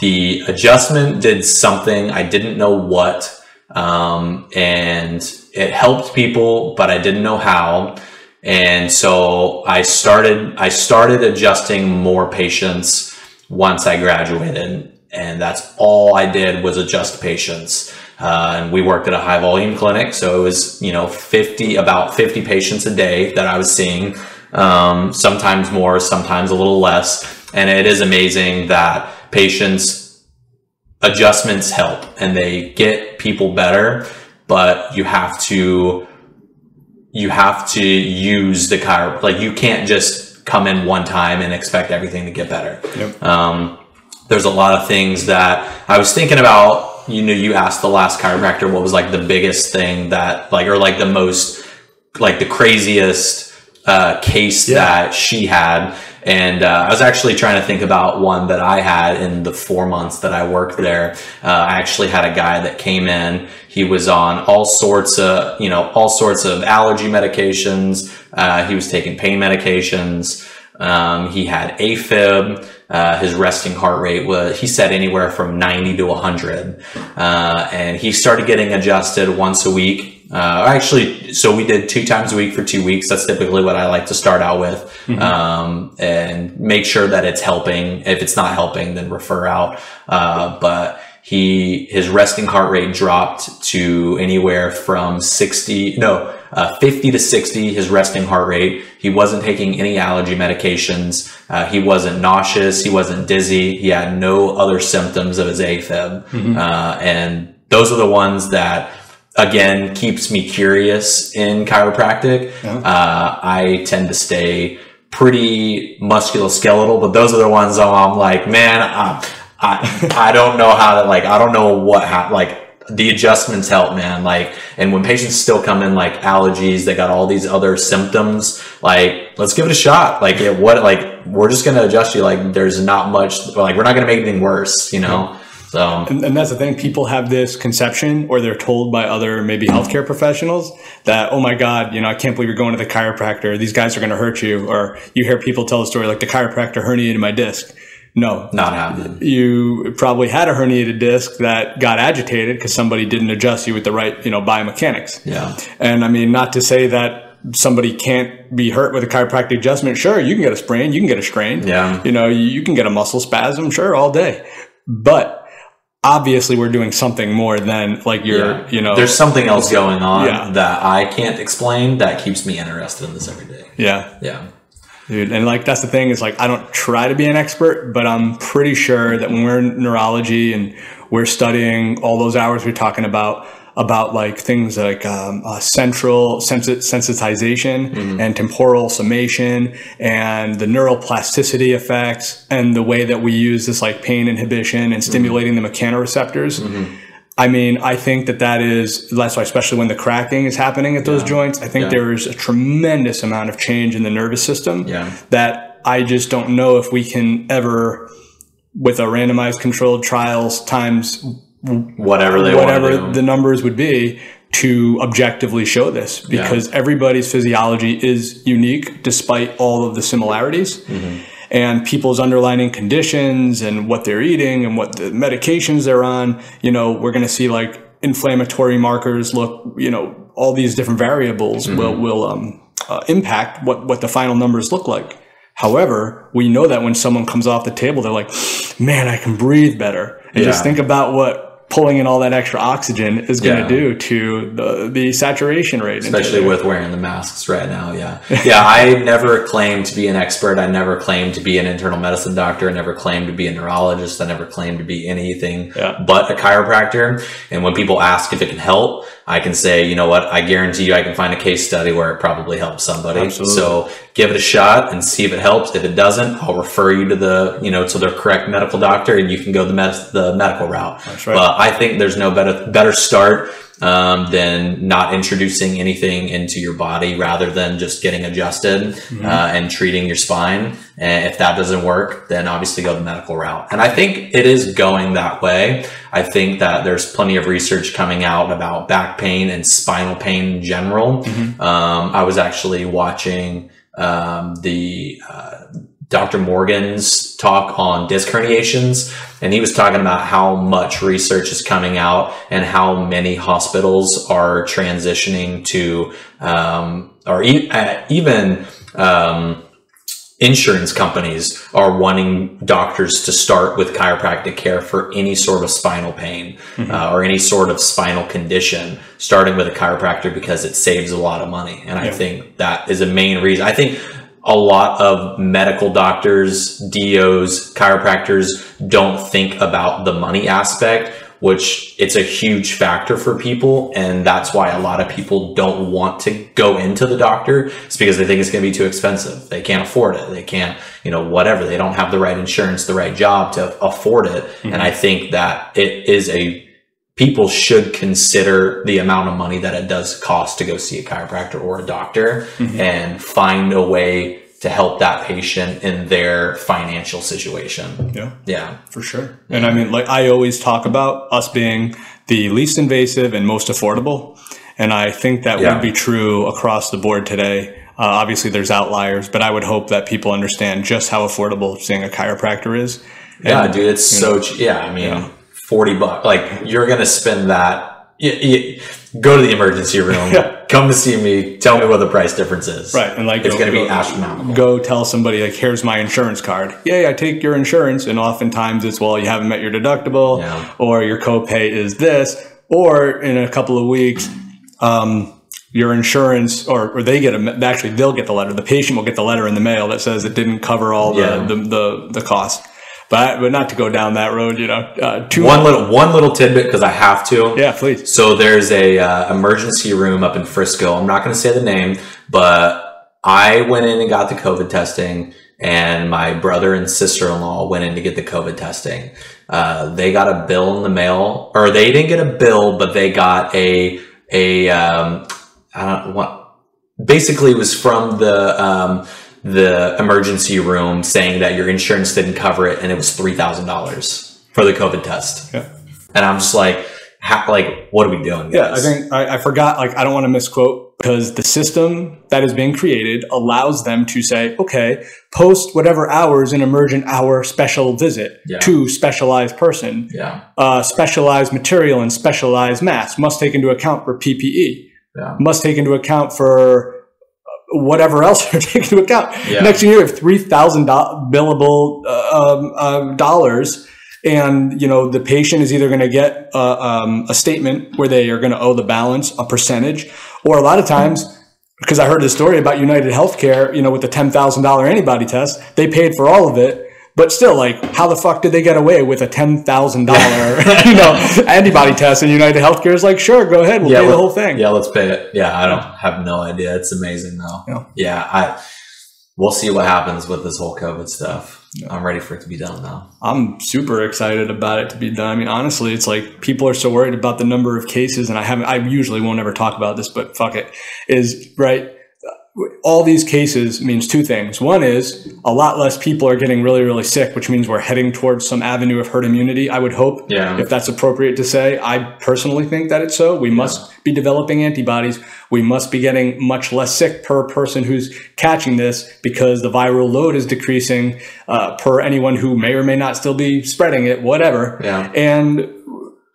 the adjustment did something. I didn't know what. Um, and it helped people, but I didn't know how. And so I started, I started adjusting more patients once I graduated. And that's all I did was adjust patients. Uh, and we worked at a high volume clinic. So it was, you know, 50, about 50 patients a day that I was seeing. Um, sometimes more, sometimes a little less. And it is amazing that patients adjustments help and they get people better, but you have to you have to use the chiro like you can't just come in one time and expect everything to get better yep. um, there's a lot of things that i was thinking about you know you asked the last chiropractor what was like the biggest thing that like or like the most like the craziest uh, case yeah. that she had and uh, I was actually trying to think about one that I had in the four months that I worked there. Uh, I actually had a guy that came in. He was on all sorts of, you know, all sorts of allergy medications. Uh, he was taking pain medications. Um, he had AFib. Uh, his resting heart rate was, he said anywhere from 90 to 100. Uh, and he started getting adjusted once a week uh, actually, so we did two times a week for two weeks. That's typically what I like to start out with, mm-hmm. um, and make sure that it's helping. If it's not helping, then refer out. Uh, but he his resting heart rate dropped to anywhere from 60 no uh, 50 to 60 his resting heart rate he wasn't taking any allergy medications uh, he wasn't nauseous he wasn't dizzy he had no other symptoms of his afib mm-hmm. uh, and those are the ones that again keeps me curious in chiropractic. Yeah. Uh, I tend to stay pretty musculoskeletal, but those are the ones I'm like, man, I, I, I don't know how to like, I don't know what, how, like, the adjustments help, man. Like, and when patients still come in like allergies, they got all these other symptoms. Like, let's give it a shot. Like, it, what, like, we're just gonna adjust you. Like, there's not much. Like, we're not gonna make anything worse. You know. So, and, and, that's the thing. People have this conception, or they're told by other maybe healthcare professionals that, oh my God, you know, I can't believe you're going to the chiropractor. These guys are going to hurt you. Or you hear people tell a story like the chiropractor herniated my disc. No, not happening. You probably had a herniated disc that got agitated because somebody didn't adjust you with the right, you know, biomechanics. Yeah. And I mean, not to say that somebody can't be hurt with a chiropractic adjustment. Sure, you can get a sprain, you can get a strain. Yeah. You know, you can get a muscle spasm. Sure, all day. But obviously we're doing something more than like you're yeah. you know there's something else going on yeah. that i can't explain that keeps me interested in this every day yeah yeah dude and like that's the thing is like i don't try to be an expert but i'm pretty sure that when we're in neurology and we're studying all those hours we're talking about about like things like um, uh, central sensi- sensitization and temporal summation and the neuroplasticity effects and the way that we use this like pain inhibition and stimulating the mechanoreceptors. I mean, I think that that is that's why, especially when the cracking is happening at those joints. I think Yeah. there is a tremendous amount of change in the nervous system Yeah. that I just don't know if we can ever, with a randomized controlled trials times Whatever they want whatever to do. the numbers would be to objectively show this because everybody's physiology is unique despite all of the similarities Mm-hmm. and people's underlying conditions and what they're eating and what the medications they're on you know we're going to see like inflammatory markers look you know all these different variables Mm-hmm. will will um, uh, impact what what the final numbers look like However, we know that when someone comes off the table, they're like, man, I can breathe better. And just think about what pulling in all that extra oxygen is going to Yeah. do to the, the saturation rate. especially with wearing the masks right now. Yeah, yeah. I never claimed to be an expert. I never claimed to be an internal medicine doctor. I never claimed to be a neurologist. I never claimed to be anything Yeah. but a chiropractor. And when people ask if it can help, I can say, you know what? I guarantee you, I can find a case study where it probably helps somebody. Absolutely. So give it a shot and see if it helps. If it doesn't, I'll refer you to the, you know, to the correct medical doctor, and you can go the med- the medical route. That's right. But I think there's no better better start um, than not introducing anything into your body rather than just getting adjusted Mm-hmm. uh, and treating your spine. And if that doesn't work, then obviously go the medical route. And I think it is going that way. I think that there's plenty of research coming out about back pain and spinal pain in general. Mm-hmm. Um, I was actually watching um, the uh, Dr. Morgan's talk on disc herniations, and he was talking about how much research is coming out and how many hospitals are transitioning to, um, or e- uh, even um, insurance companies are wanting doctors to start with chiropractic care for any sort of spinal pain uh, or any sort of spinal condition, starting with a chiropractor because it saves a lot of money. And I think that is a main reason. I think a lot of medical doctors, DOs, chiropractors don't think about the money aspect, which it's a huge factor for people. And that's why a lot of people don't want to go into the doctor. It's because they think it's going to be too expensive. They can't afford it. They can't, you know, whatever. They don't have the right insurance, the right job to afford it. Mm-hmm. And I think that it is a, people should consider the amount of money that it does cost to go see a chiropractor or a doctor and find a way to help that patient in their financial situation. Yeah. Yeah. For sure. And I mean, like I always talk about us being the least invasive and most affordable. And I think that Yeah. would be true across the board today. Uh, obviously, there's outliers, but I would hope that people understand just how affordable seeing a chiropractor is. Yeah, dude, it's so cheap. Yeah, I mean, Yeah. 40 bucks. Like, you're going to spend that. You, you, go to the emergency room, Yeah. come to see me, tell me what the price difference is. Right. And like, It's going to be astronomical. Go tell somebody, like, here's my insurance card. Yay, I take your insurance. And oftentimes it's, well, you haven't met your deductible Yeah. or your copay is this. Or in a couple of weeks, um, your insurance or, or they get a actually they'll get the letter the patient will get the letter in the mail that says it didn't cover all the Yeah. the, the, the cost but but not to go down that road you know uh, two One little, one little tidbit because I have to. yeah please So there's a uh, emergency room up in Frisco. I'm not going to say the name, but I went in and got the COVID testing, and my brother and sister-in-law went in to get the COVID testing. Uh, they got a bill in the mail, or they didn't get a bill, but they got a a um, I don't know what. Basically, it was from the um, the emergency room saying that your insurance didn't cover it, and it was three thousand dollars for the COVID test. yeah And I'm just like, how, like, what are we doing? yeah i think I, I forgot like i don't want to misquote because the system that is being created allows them to say okay post whatever hours in emergent hour special visit Yeah. to specialized person yeah, uh, specialized material and specialized mask must take into account for PPE, yeah, must take into account for whatever else are taken into account. Yeah. Next year, you have three thousand billable uh, um, uh, dollars, and you know the patient is either going to get uh, um, a statement where they are going to owe the balance, a percentage, or a lot of times. Because I heard this story about United Healthcare, you know, with the ten thousand dollar antibody test, they paid for all of it, But still, like, how the fuck did they get away with a ten thousand dollar, you know, antibody test? And United Healthcare is like, sure, go ahead, we'll pay the whole thing. Yeah, let's pay it. Yeah, I don't have no idea. It's amazing though. Yeah. Yeah, I we'll see what happens with this whole COVID stuff. Yeah. I'm ready for it to be done now. I'm super excited about it to be done. I mean, honestly, it's like people are so worried about the number of cases, and I haven't. I usually won't ever talk about this, but fuck it. Is right. All these cases means two things. One is a lot less people are getting really, really sick, which means we're heading towards some avenue of herd immunity. I would hope, Yeah. if that's appropriate to say. I personally think that it's so. We must be developing antibodies. We must be getting much less sick per person who's catching this because the viral load is decreasing uh, per anyone who may or may not still be spreading it, whatever. Yeah. And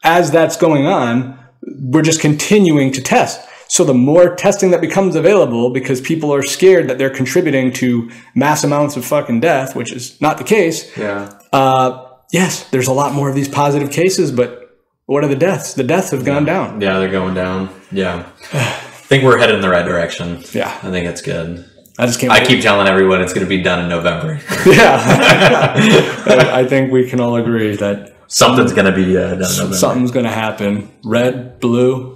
as that's going on, we're just continuing to test. So the more testing that becomes available because people are scared that they're contributing to mass amounts of fucking death, which is not the case. Yeah. Uh, yes, there's a lot more of these positive cases, but what are the deaths? The deaths have gone down. Yeah, they're going down. Yeah. I think we're headed in the right direction. Yeah. I think it's good. I just can't. I keep telling everyone it's going to be done in November. yeah. I I think we can all agree that Something's going to be uh, done in November. something's going to happen. Red, blue,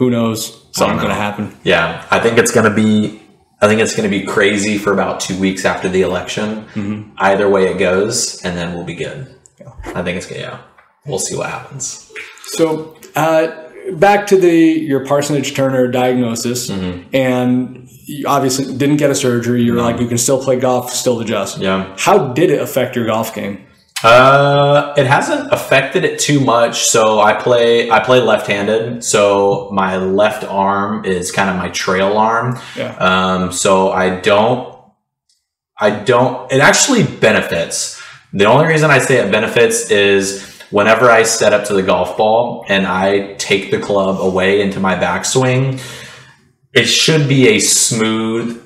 who knows? Something's going to happen. Yeah, I think it's going to be. I think it's going to be crazy for about two weeks after the election. Mm-hmm. Either way it goes, and then we'll be good. I think it's gonna. Yeah, we'll see what happens. So uh, back to the your Parsonage Turner diagnosis, Mm-hmm. and you obviously didn't get a surgery. You're like you can still play golf, still adjust. Yeah. How did it affect your golf game? Uh, it hasn't affected it too much. So I play. I play left-handed. So my left arm is kind of my trail arm. Yeah. Um, so I don't, I don't, it actually benefits. The only reason I say it benefits is whenever I set up to the golf ball and I take the club away into my backswing, it should be a smooth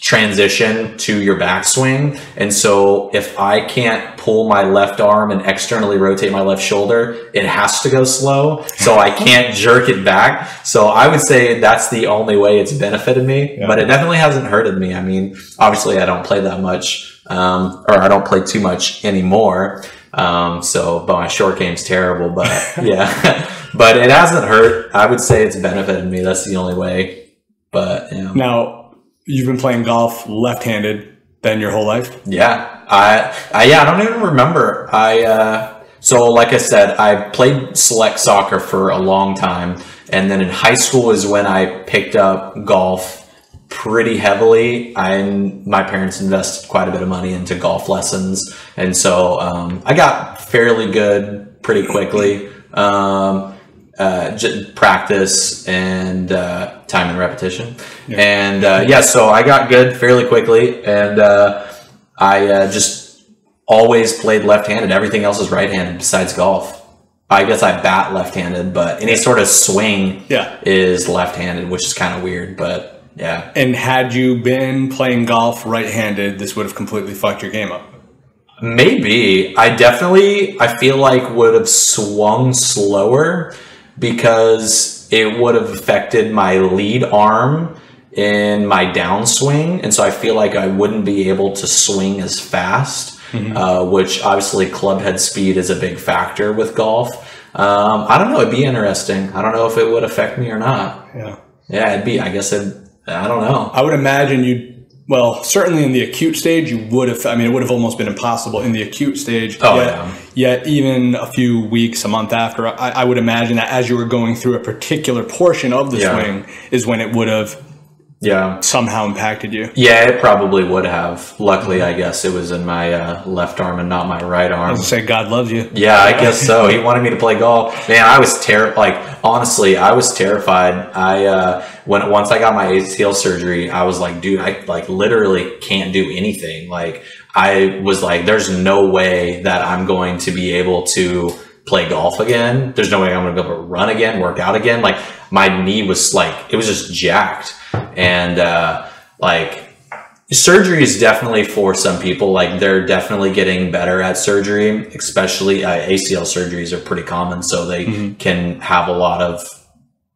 transition to your backswing. And so if I can't pull my left arm and externally rotate my left shoulder, it has to go slow. So I can't jerk it back. So I would say that's the only way it's benefited me, Yeah. but it definitely hasn't hurted me. I mean, obviously I don't play that much, um, or I don't play too much anymore. Um, so, but my short game's terrible, but yeah, but it hasn't hurt. I would say it's benefited me. That's the only way. But yeah. Now you've been playing golf left-handed then your whole life. Yeah, I, I yeah, I don't even remember. I uh, so like I said, I played select soccer for a long time, and then in high school is when I picked up golf pretty heavily. I my parents invested quite a bit of money into golf lessons, and so um, I got fairly good pretty quickly. Um, uh, j- practice and uh, time and repetition. And uh, yeah, so I got good fairly quickly, and uh, I uh, just always played left-handed. Everything else is right-handed besides golf. I guess I bat left-handed, but any sort of swing Yeah. is left-handed, which is kind of weird. But yeah, And had you been playing golf right-handed, this would have completely fucked your game up. Maybe. I definitely I feel like would have swung slower because it would have affected my lead arm in my downswing. And so I feel like I wouldn't be able to swing as fast, uh, which obviously club head speed is a big factor with golf. Um, I don't know. It'd be interesting. I don't know if it would affect me or not. Yeah. Yeah, it'd be. I guess it. I don't know. I would imagine you. Well, certainly in the acute stage, you would have. I mean, it would have almost been impossible in the acute stage. Oh, yet, yeah. Yet, even a few weeks, a month after, I, I would imagine that as you were going through a particular portion of the Yeah. swing, is when it would have Yeah. somehow impacted you. Yeah, it probably would have. Luckily, I guess it was in my uh, left arm and not my right I arm. was say, God loves you. Yeah, I guess so. He wanted me to play golf. Man, I was ter like honestly, I was terrified. I uh when once I got my ACL surgery, I was like, dude, I like literally can't do anything. Like I was like there's no way that I'm going to be able to play golf again. There's no way I'm going to be able to run again, work out again. Like my knee was like it was just jacked. And uh like surgery is definitely for some people like they're definitely getting better at surgery especially uh, acl surgeries are pretty common so they can have a lot of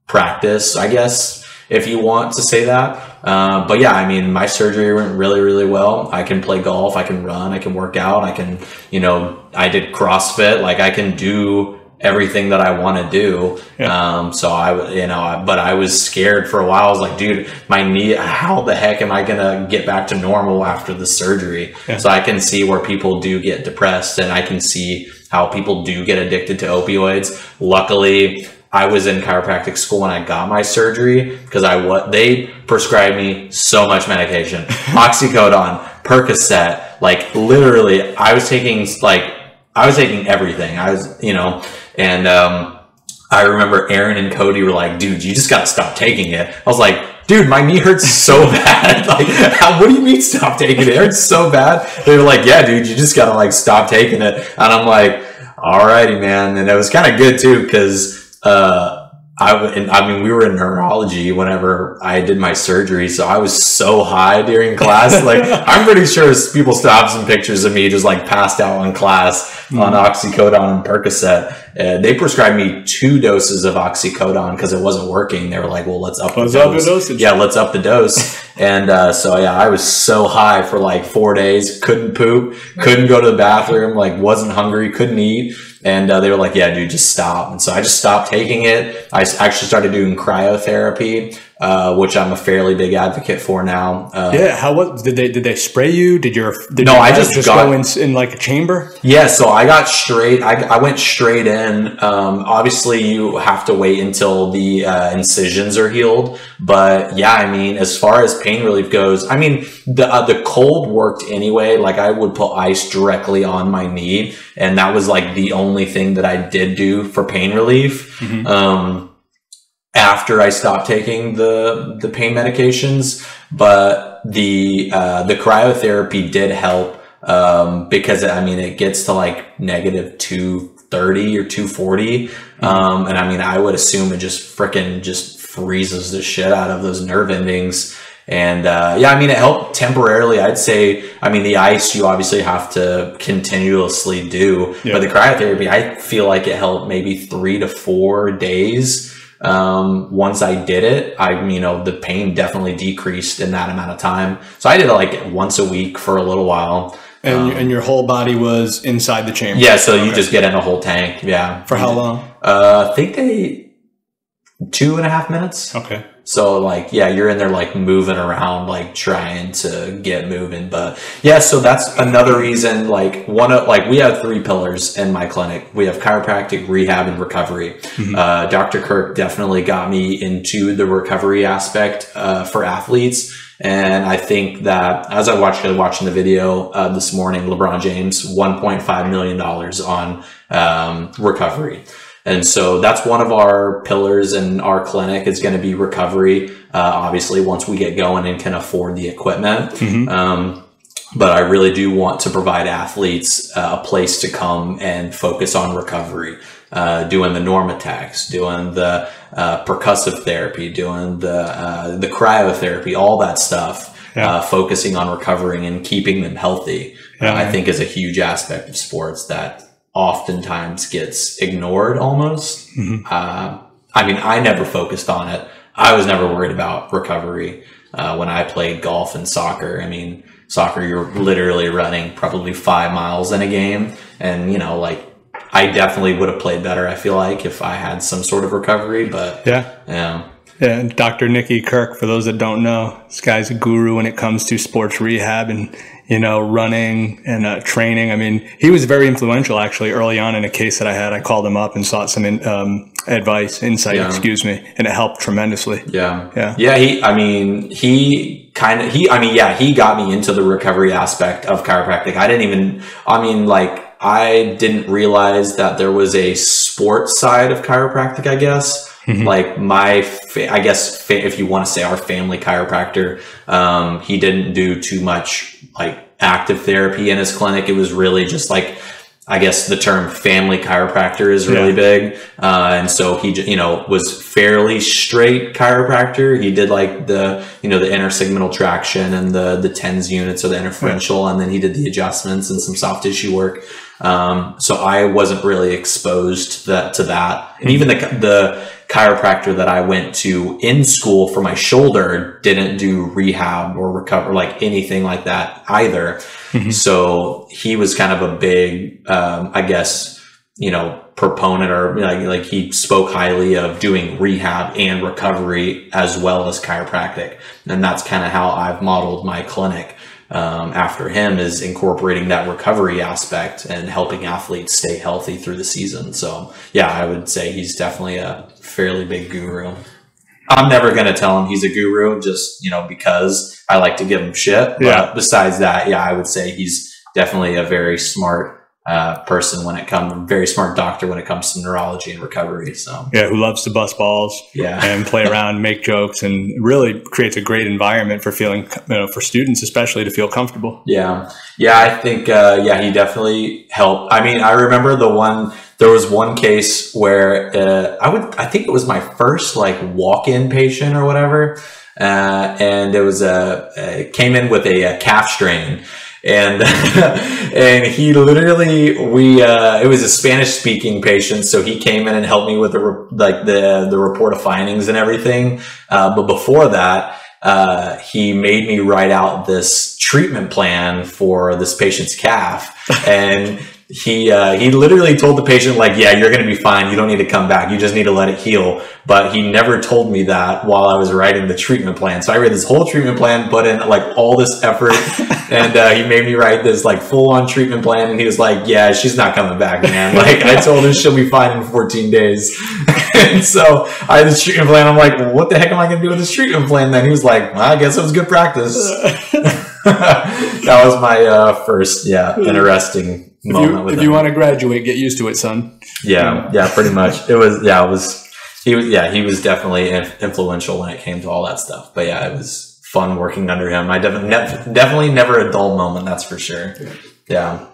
practice i guess if you want to say that Uh, but yeah, I mean, my surgery went really, really well. I can play golf, I can run, I can work out, I can, you know, I did CrossFit. Like I can do everything that I want to do. Yeah. Um, so I, you know, I- but I was scared for a while. I was like, dude, my knee, how the heck am I going to get back to normal after the surgery? Yeah. So I can see where people do get depressed and I can see how people do get addicted to opioids. Luckily, I was in chiropractic school when I got my surgery because I what they prescribed me so much medication, oxycodone, Percocet, like literally, I was taking like I was taking everything. I was, you know, and um, I remember Aaron and Cody were like, "Dude, you just gotta stop taking it." I was like, "Dude, my knee hurts so bad. like, how, what do you mean stop taking it? It hurts so bad." They were like, "Yeah, dude, you just gotta like stop taking it." And I'm like, "Alrighty, man." And it was kind of good too because uh, I, and, I mean, we were in neurology whenever I did my surgery, so I was so high during class. Like, I'm pretty sure people still have some pictures of me just like passed out in class on oxycodone and Percocet. Uh, they prescribed me two doses of oxycodone because it wasn't working. They were like, "Well, let's up Let's the up the dose." dosage. Yeah, let's up the dose. and uh, so yeah, I was so high for like four days. Couldn't poop. Couldn't go to the bathroom. Like, wasn't hungry. Couldn't eat. And uh, they were like, "Yeah, dude, just stop." And so I just stopped taking it. I actually started doing cryotherapy, uh, which I'm a fairly big advocate for now. Uh, Yeah, how what did they did they spray you? Did your did No, your I just just got- go in, in like a chamber? Yeah, so I got straight. I, I went straight in. Um, obviously, you have to wait until the uh, incisions are healed. But yeah, I mean, as far as pain relief goes, I mean, the uh, the cold worked anyway. Like I would put ice directly on my knee, and that was like the only thing that I did do for pain relief. Um, after I stopped taking the the pain medications, but the uh, the cryotherapy did help um, because I mean it gets to like negative two thirty or two forty, um, and I mean I would assume it just freaking just freezes the shit out of those nerve endings. And uh, yeah, I mean, it helped temporarily. I'd say, I mean, the ice you obviously have to continuously do, Yeah. but the cryotherapy, I feel like it helped maybe three to four days. Um, once I did it, I, you know, the pain definitely decreased in that amount of time. So I did it like once a week for a little while. And and your whole body was inside the chamber. Yeah, so you just get in a whole tank. Yeah. For how long? Uh, I think they two and a half minutes. Okay. So like, yeah, you're in there like moving around, like trying to get moving. But yeah, so that's another reason. Like one of like we have three pillars in my clinic. We have chiropractic, rehab, and recovery. Uh, Dr. Kirk definitely got me into the recovery aspect uh, for athletes. And I think that as I watched watching the video uh, this morning, LeBron James, $1.5 million on um, recovery. And so that's one of our pillars in our clinic is going to be recovery. Uh, obviously, once we get going and can afford the equipment. Um, but I really do want to provide athletes uh, a place to come and focus on recovery, uh, doing the NormaTecs, doing the uh, percussive therapy, doing the uh, the cryotherapy, all that stuff. Yeah. Uh, focusing on recovering and keeping them healthy, Yeah. I think is a huge aspect of sports that oftentimes gets ignored almost. Uh, I mean, I never focused on it. I was never worried about recovery uh, when I played golf and soccer. I mean, soccer, you're literally running probably five miles in a game. And, you know, like, I definitely would have played better, I feel like, if I had some sort of recovery. But, Yeah. yeah. Yeah, and Dr. Nikki Kirk, for those that don't know, this guy's a guru when it comes to sports rehab and, you know, running and uh, training. I mean, he was very influential actually early on in a case that I had. I called him up and sought some in, um, advice, insight, Yeah. excuse me, and it helped tremendously. Yeah. Yeah. Yeah. He, I mean, he kind of, he, I mean, yeah, he got me into the recovery aspect of chiropractic. I didn't even, I mean, like, I didn't realize that there was a sports side of chiropractic, I guess. Like my, fa- I guess, fa- if you want to say our family chiropractor, um, he didn't do too much like active therapy in his clinic. It was really just like, I guess the term family chiropractor is really Yeah. big. Uh, and so he, you know, was fairly straight chiropractor. He did like the, you know, the intersegmental traction and the, the tens units or the interferential. And then he did the adjustments and some soft tissue work. Um, so I wasn't really exposed to that, to that. And even the, the chiropractor that I went to in school for my shoulder didn't do rehab or recover, like anything like that either. Mhm. So he was kind of a big, um, I guess, you know, proponent or like, like he spoke highly of doing rehab and recovery as well as chiropractic. And that's kind of how I've modeled my clinic. Um, after him is incorporating that recovery aspect and helping athletes stay healthy through the season. So yeah, I would say he's definitely a fairly big guru. I'm never going to tell him he's a guru just, you know, because I like to give him shit. But Yeah. besides that, yeah, I would say he's definitely a very smart uh, person when it comes, very smart doctor when it comes to neurology and recovery. So Yeah, who loves to bust balls yeah, and play around, make jokes, and really creates a great environment for feeling, you know, for students especially to feel comfortable. yeah, yeah. I think uh, yeah, he definitely helped. I mean, I remember the one. There was one case where uh, I would, I think it was my first like walk-in patient or whatever, uh, and it was a, a came in with a, a calf strain. And and he literally we uh, it was a Spanish speaking patient, so he came in and helped me with the re- like the the report of findings and everything. Uh, but before that, uh, he made me write out this treatment plan for this patient's calf, and he uh, he literally told the patient like, "Yeah, you're going to be fine. You don't need to come back. You just need to let it heal." But he never told me that while I was writing the treatment plan. So I read this whole treatment plan, put in like all this effort, and uh, he made me write this like full on treatment plan. And he was like, "Yeah, she's not coming back, man. Like I told her she'll be fine in 14 days." and so I had this treatment plan. I'm like, well, "What the heck am I going to do with this treatment plan?" Then he was like, well, "I guess it was good practice." that was my uh, first, yeah, interesting If moment you, if him. you want to graduate, get used to it, son. yeah, yeah, pretty much. It was, yeah, it was. He was, yeah, he was definitely influential when it came to all that stuff. But yeah, it was fun working under him. I definitely, definitely never a dull moment. That's for sure. Yeah.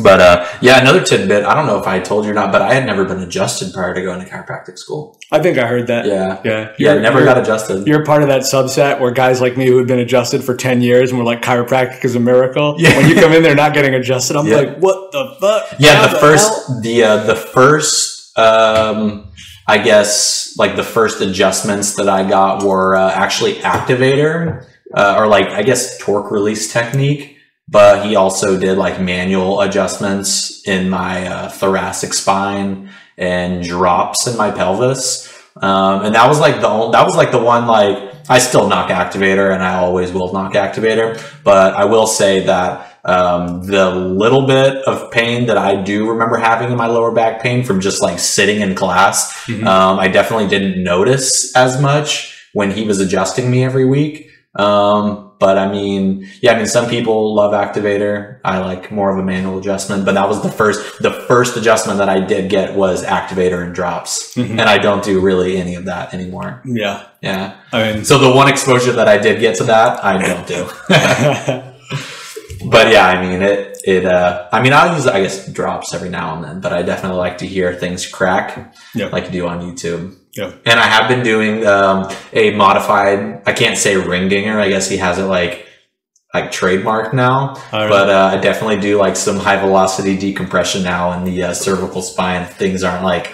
But uh, yeah, another tidbit. I don't know if I told you or not, but I had never been adjusted prior to going to chiropractic school. I think I heard that. Yeah, Yeah. yeah, never got adjusted. You're part of that subset where guys like me who had been adjusted for 10 years and were like, chiropractic is a miracle. Yeah. When you come in there not getting adjusted, I'm Yeah. like, what the fuck? Yeah, How the first, hell? the uh, the first, um, I guess, like the first adjustments that I got were uh, actually activator, uh, or like I guess torque release technique. But he also did like manual adjustments in my uh, thoracic spine and drops in my pelvis. Um, and that was like the only, that was like the one like I still knock activator and I always will knock activator. But I will say that um, the little bit of pain that I do remember having in my lower back pain from just like sitting in class, Mhm. um, I definitely didn't notice as much when he was adjusting me every week. Um, but I mean, yeah, I mean, some people love activator. I like more of a manual adjustment, but that was the first, the first adjustment that I did get was activator and drops. Mhm. And I don't do really any of that anymore. Yeah. Yeah. I mean, So the one exposure that I did get to that, I don't do. but yeah, I mean it. It. Uh, I mean, I'll use I guess drops every now and then, but I definitely like to hear things crack, Yeah. like you do on YouTube. Yeah. And I have been doing um, a modified. I can't say ring dinger. I guess he has it like like trademarked now. All right. But uh, I definitely do like some high velocity decompression now in the uh, cervical spine. If things aren't like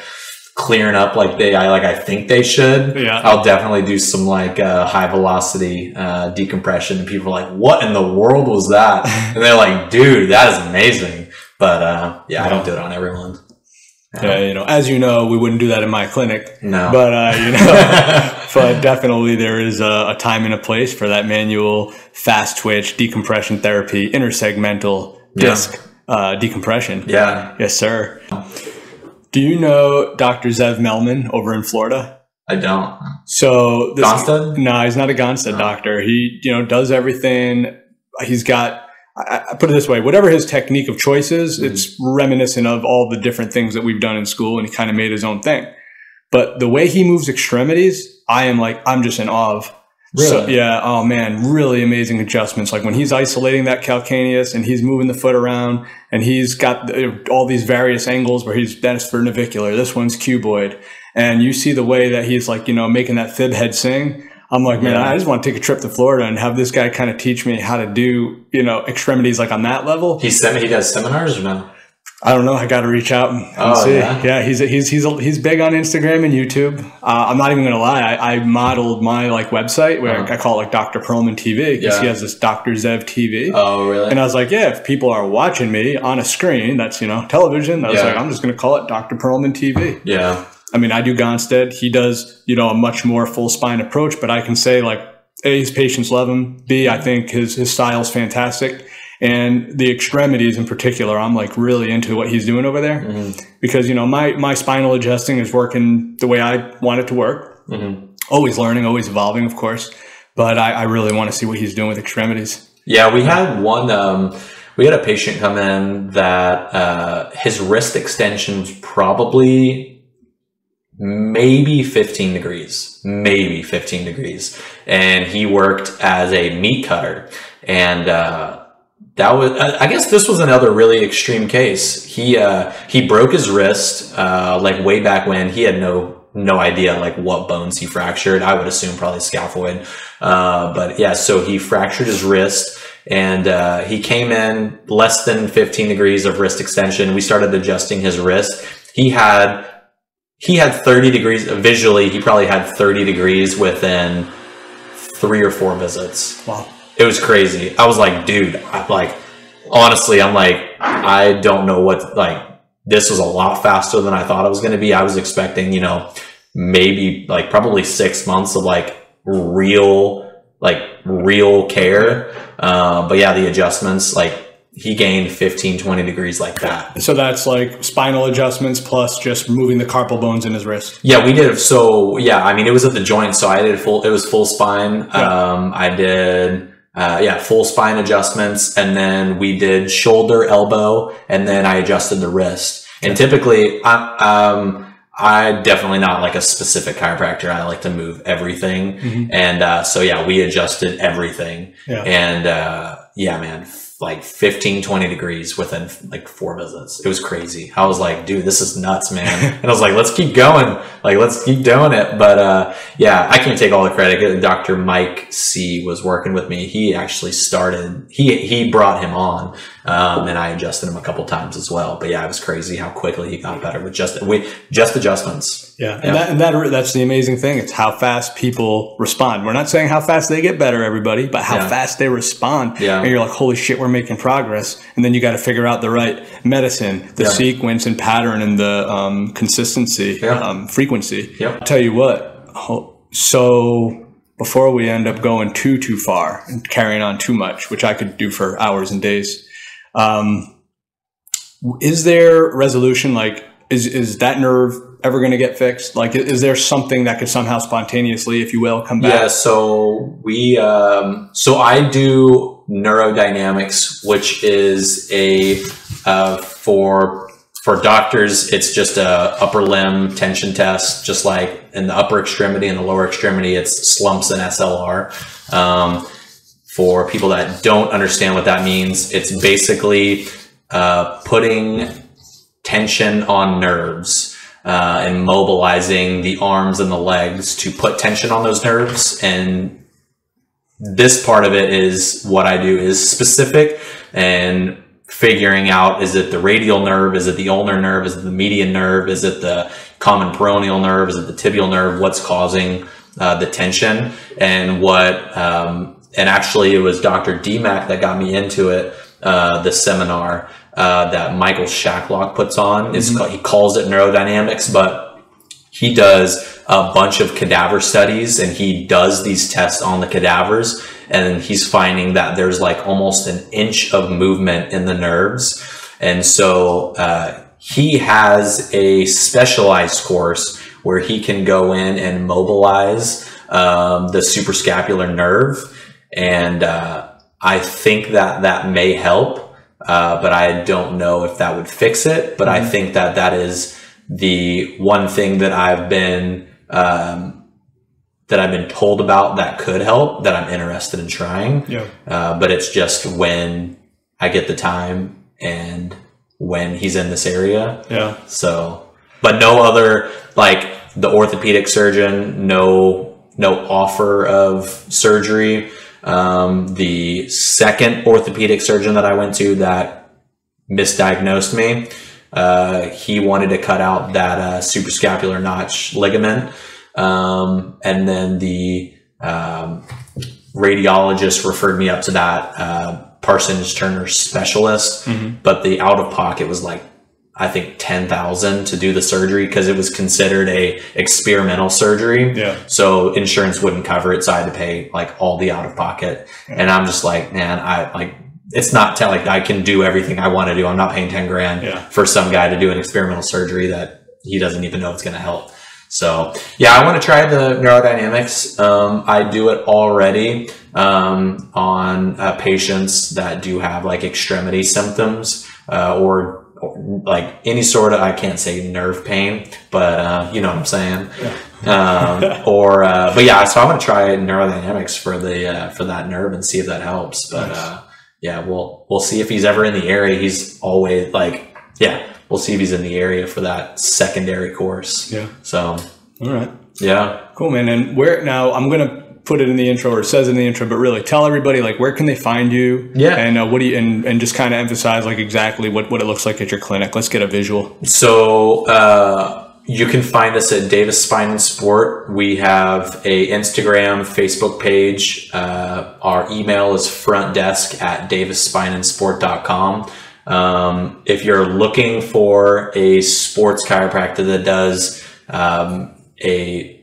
clearing up like they I like I think they should. yeah. I'll definitely do some like uh, high velocity uh, decompression. And people are like, "What in the world was that?" And they're like, "Dude, that is amazing." But uh, yeah, I don't do it on everyone. Yeah, you know, as you know, we wouldn't do that in my clinic, No. but uh, you know, but definitely there is a, a time and a place for that manual fast twitch decompression therapy, intersegmental Yeah. disc uh, decompression. yeah, Yes, sir. Do you know Dr. Zev Melman over in Florida? I don't. So this, Gonstead? No, he's not a Gonstead No. doctor. He, you know, does everything. He's got. I, I put it this way: whatever his technique of choice is, Mhm. it's reminiscent of all the different things that we've done in school, and he kind of made his own thing. But the way he moves extremities, I am like, I'm just in awe of. So, Really? yeah. Oh man, really amazing adjustments. Like when he's isolating that calcaneus and he's moving the foot around and he's got the, all these various angles where he's that's for navicular. This one's cuboid, and you see the way that he's like you know making that fib head sing. I'm like, man. I just want to take a trip to Florida and have this guy kind of teach me how to do you know extremities like on that level. He sem- he does seminars or no? I don't know. I got to reach out and, and Oh, see. yeah? Yeah, he's he's he's he's big on Instagram and YouTube. Uh, I'm not even gonna lie. I, I modeled my like website where Uh-huh. I call it like Dr. Pearlman TV because Yeah. he has this Dr. Zev TV. Oh, really? and I was like, yeah, if people are watching me on a screen, that's you know television. I was Yeah. like, I'm just gonna call it Dr. Pearlman TV. yeah. I mean, I do Gonstead. He does, you know, a much more full spine approach, but I can say like, A, his patients love him. B, I think his, his style is fantastic. And the extremities in particular, I'm like really into what he's doing over there Mhm. because, you know, my, my spinal adjusting is working the way I want it to work. Mhm. Always learning, always evolving, of course. But I, I really want to see what he's doing with extremities. Yeah, we had one. Um, we had a patient come in that uh, his wrist extensions probably maybe 15 degrees, maybe 15 degrees, and he worked as a meat cutter, and uh, that was. I guess this was another really extreme case. He uh, he broke his wrist uh, like way back when. He had no no idea like what bones he fractured. I would assume probably scaphoid. Uh, but yeah, so he fractured his wrist and uh, he came in less than 15 degrees of wrist extension. We started adjusting his wrist. He had he had 30 degrees visually. He probably had 30 degrees within three or four visits. Wow. It was crazy. I was like, dude, I like honestly, I'm like, I don't know what like this was a lot faster than I thought it was going to be. I was expecting, you know, maybe like probably six months of like real, like real care. Uh, but yeah, the adjustments, like he gained 15, 20 degrees like that. So that's like spinal adjustments plus just moving the carpal bones in his wrist. Yeah, we did. So yeah, I mean, it was at the joint, so I did full. It was full spine. Yeah. Um, I did. Uh, yeah, full spine adjustments, and then we did shoulder, elbow, and then I adjusted the wrist. And typically, I, um, I definitely not like a specific chiropractor. I like to move everything, Mhm. and uh, so yeah, we adjusted everything, Yeah. and uh, yeah, man, like 15, 20 degrees within like four visits. It was crazy. I was like, dude, this is nuts, man. and I was like, let's keep going. Like, let's keep doing it. But uh, yeah, I can't take all the credit. Dr. Mike C was working with me. He actually started, he, he brought him on. Um, and I adjusted him a couple times as well. But yeah, it was crazy how quickly he got better with just, with just adjustments. Yeah, and, Yeah. That, and that that's the amazing thing. It's how fast people respond. We're not saying how fast they get better, everybody, but how Yeah. fast they respond. Yeah. And you're like, holy shit, we're making progress. And then you got to figure out the right medicine, the Yeah. sequence and pattern, and the um, consistency, um, frequency. Yep. I'll tell you what. So before we end up going too too far and carrying on too much, which I could do for hours and days. Um, is there resolution like is is that nerve ever going to get fixed like is there something that could somehow spontaneously if you will come back Yeah, so we um, so I do neurodynamics, which is a uh, for for doctors. It's just a upper limb tension test, just like in the upper extremity and the lower extremity. It's slumps and SLR. Um, for people that don't understand what that means, it's basically uh, putting tension on nerves uh, and mobilizing the arms and the legs to put tension on those nerves. And this part of it is what I do is specific and figuring out is it the radial nerve, is it the ulnar nerve, is it the median nerve, is it the common peroneal nerve, is it the tibial nerve, what's causing uh, the tension, and what. Um, and actually, it was Dr. DMAC that got me into it. Uh, the seminar uh, that Michael Shacklock puts on. Is ca- he calls it neurodynamics, but he does a bunch of cadaver studies and he does these tests on the cadavers and he's finding that there's like almost an inch of movement in the nerves. And so uh, he has a specialized course where he can go in and mobilize um, the suprascapular nerve and uh, i think that that may help uh, but i don't know if that would fix it but i think that that is the one thing that I've been um, that I've been told about that could help that I'm interested in trying. yeah Uh, but it's just when I get the time and when he's in this area. yeah So, but no other like the orthopedic surgeon, no no offer of surgery. Um, the second orthopedic surgeon that I went to that misdiagnosed me. Uh, he wanted to cut out that uh, suprascapular notch ligament, um, and then the um, radiologist referred me up to that uh, Parsons Turner specialist. But the out of pocket was like I think ten thousand to do the surgery because it was considered a experimental surgery. Yeah. So insurance wouldn't cover it, so I had to pay like all the out of pocket. And I'm just like, man, I like it's not tell like I can do everything I want to do. I'm not paying ten grand Yeah. for some guy to do an experimental surgery that he doesn't even know it's going to help. So yeah, I want to try the neurodynamics. Um, I do it already um, on uh, patients that do have like extremity symptoms uh, or like any sort of I can't say nerve pain, but uh, you know what I'm saying. um, or uh, but yeah, so I'm gonna try neurodynamics for the uh, for that nerve and see if that helps. But uh, yeah, we'll we'll see if he's ever in the area. He's always like yeah, we'll see if he's in the area for that secondary course. Yeah. So All right. yeah, Cool, man. And where now? I'm gonna put it in the intro, or it says in the intro, but really tell everybody like where can they find you? Yeah. And uh, what do you and, and just kind of emphasize like exactly what what it looks like at your clinic. Let's get a visual. So uh, you can find us at Davis Spine and Sport. We have a Instagram, Facebook page. Uh, our email is frontdesk at davisspineandsport.com. Um, if you're looking for a sports chiropractor that does um, a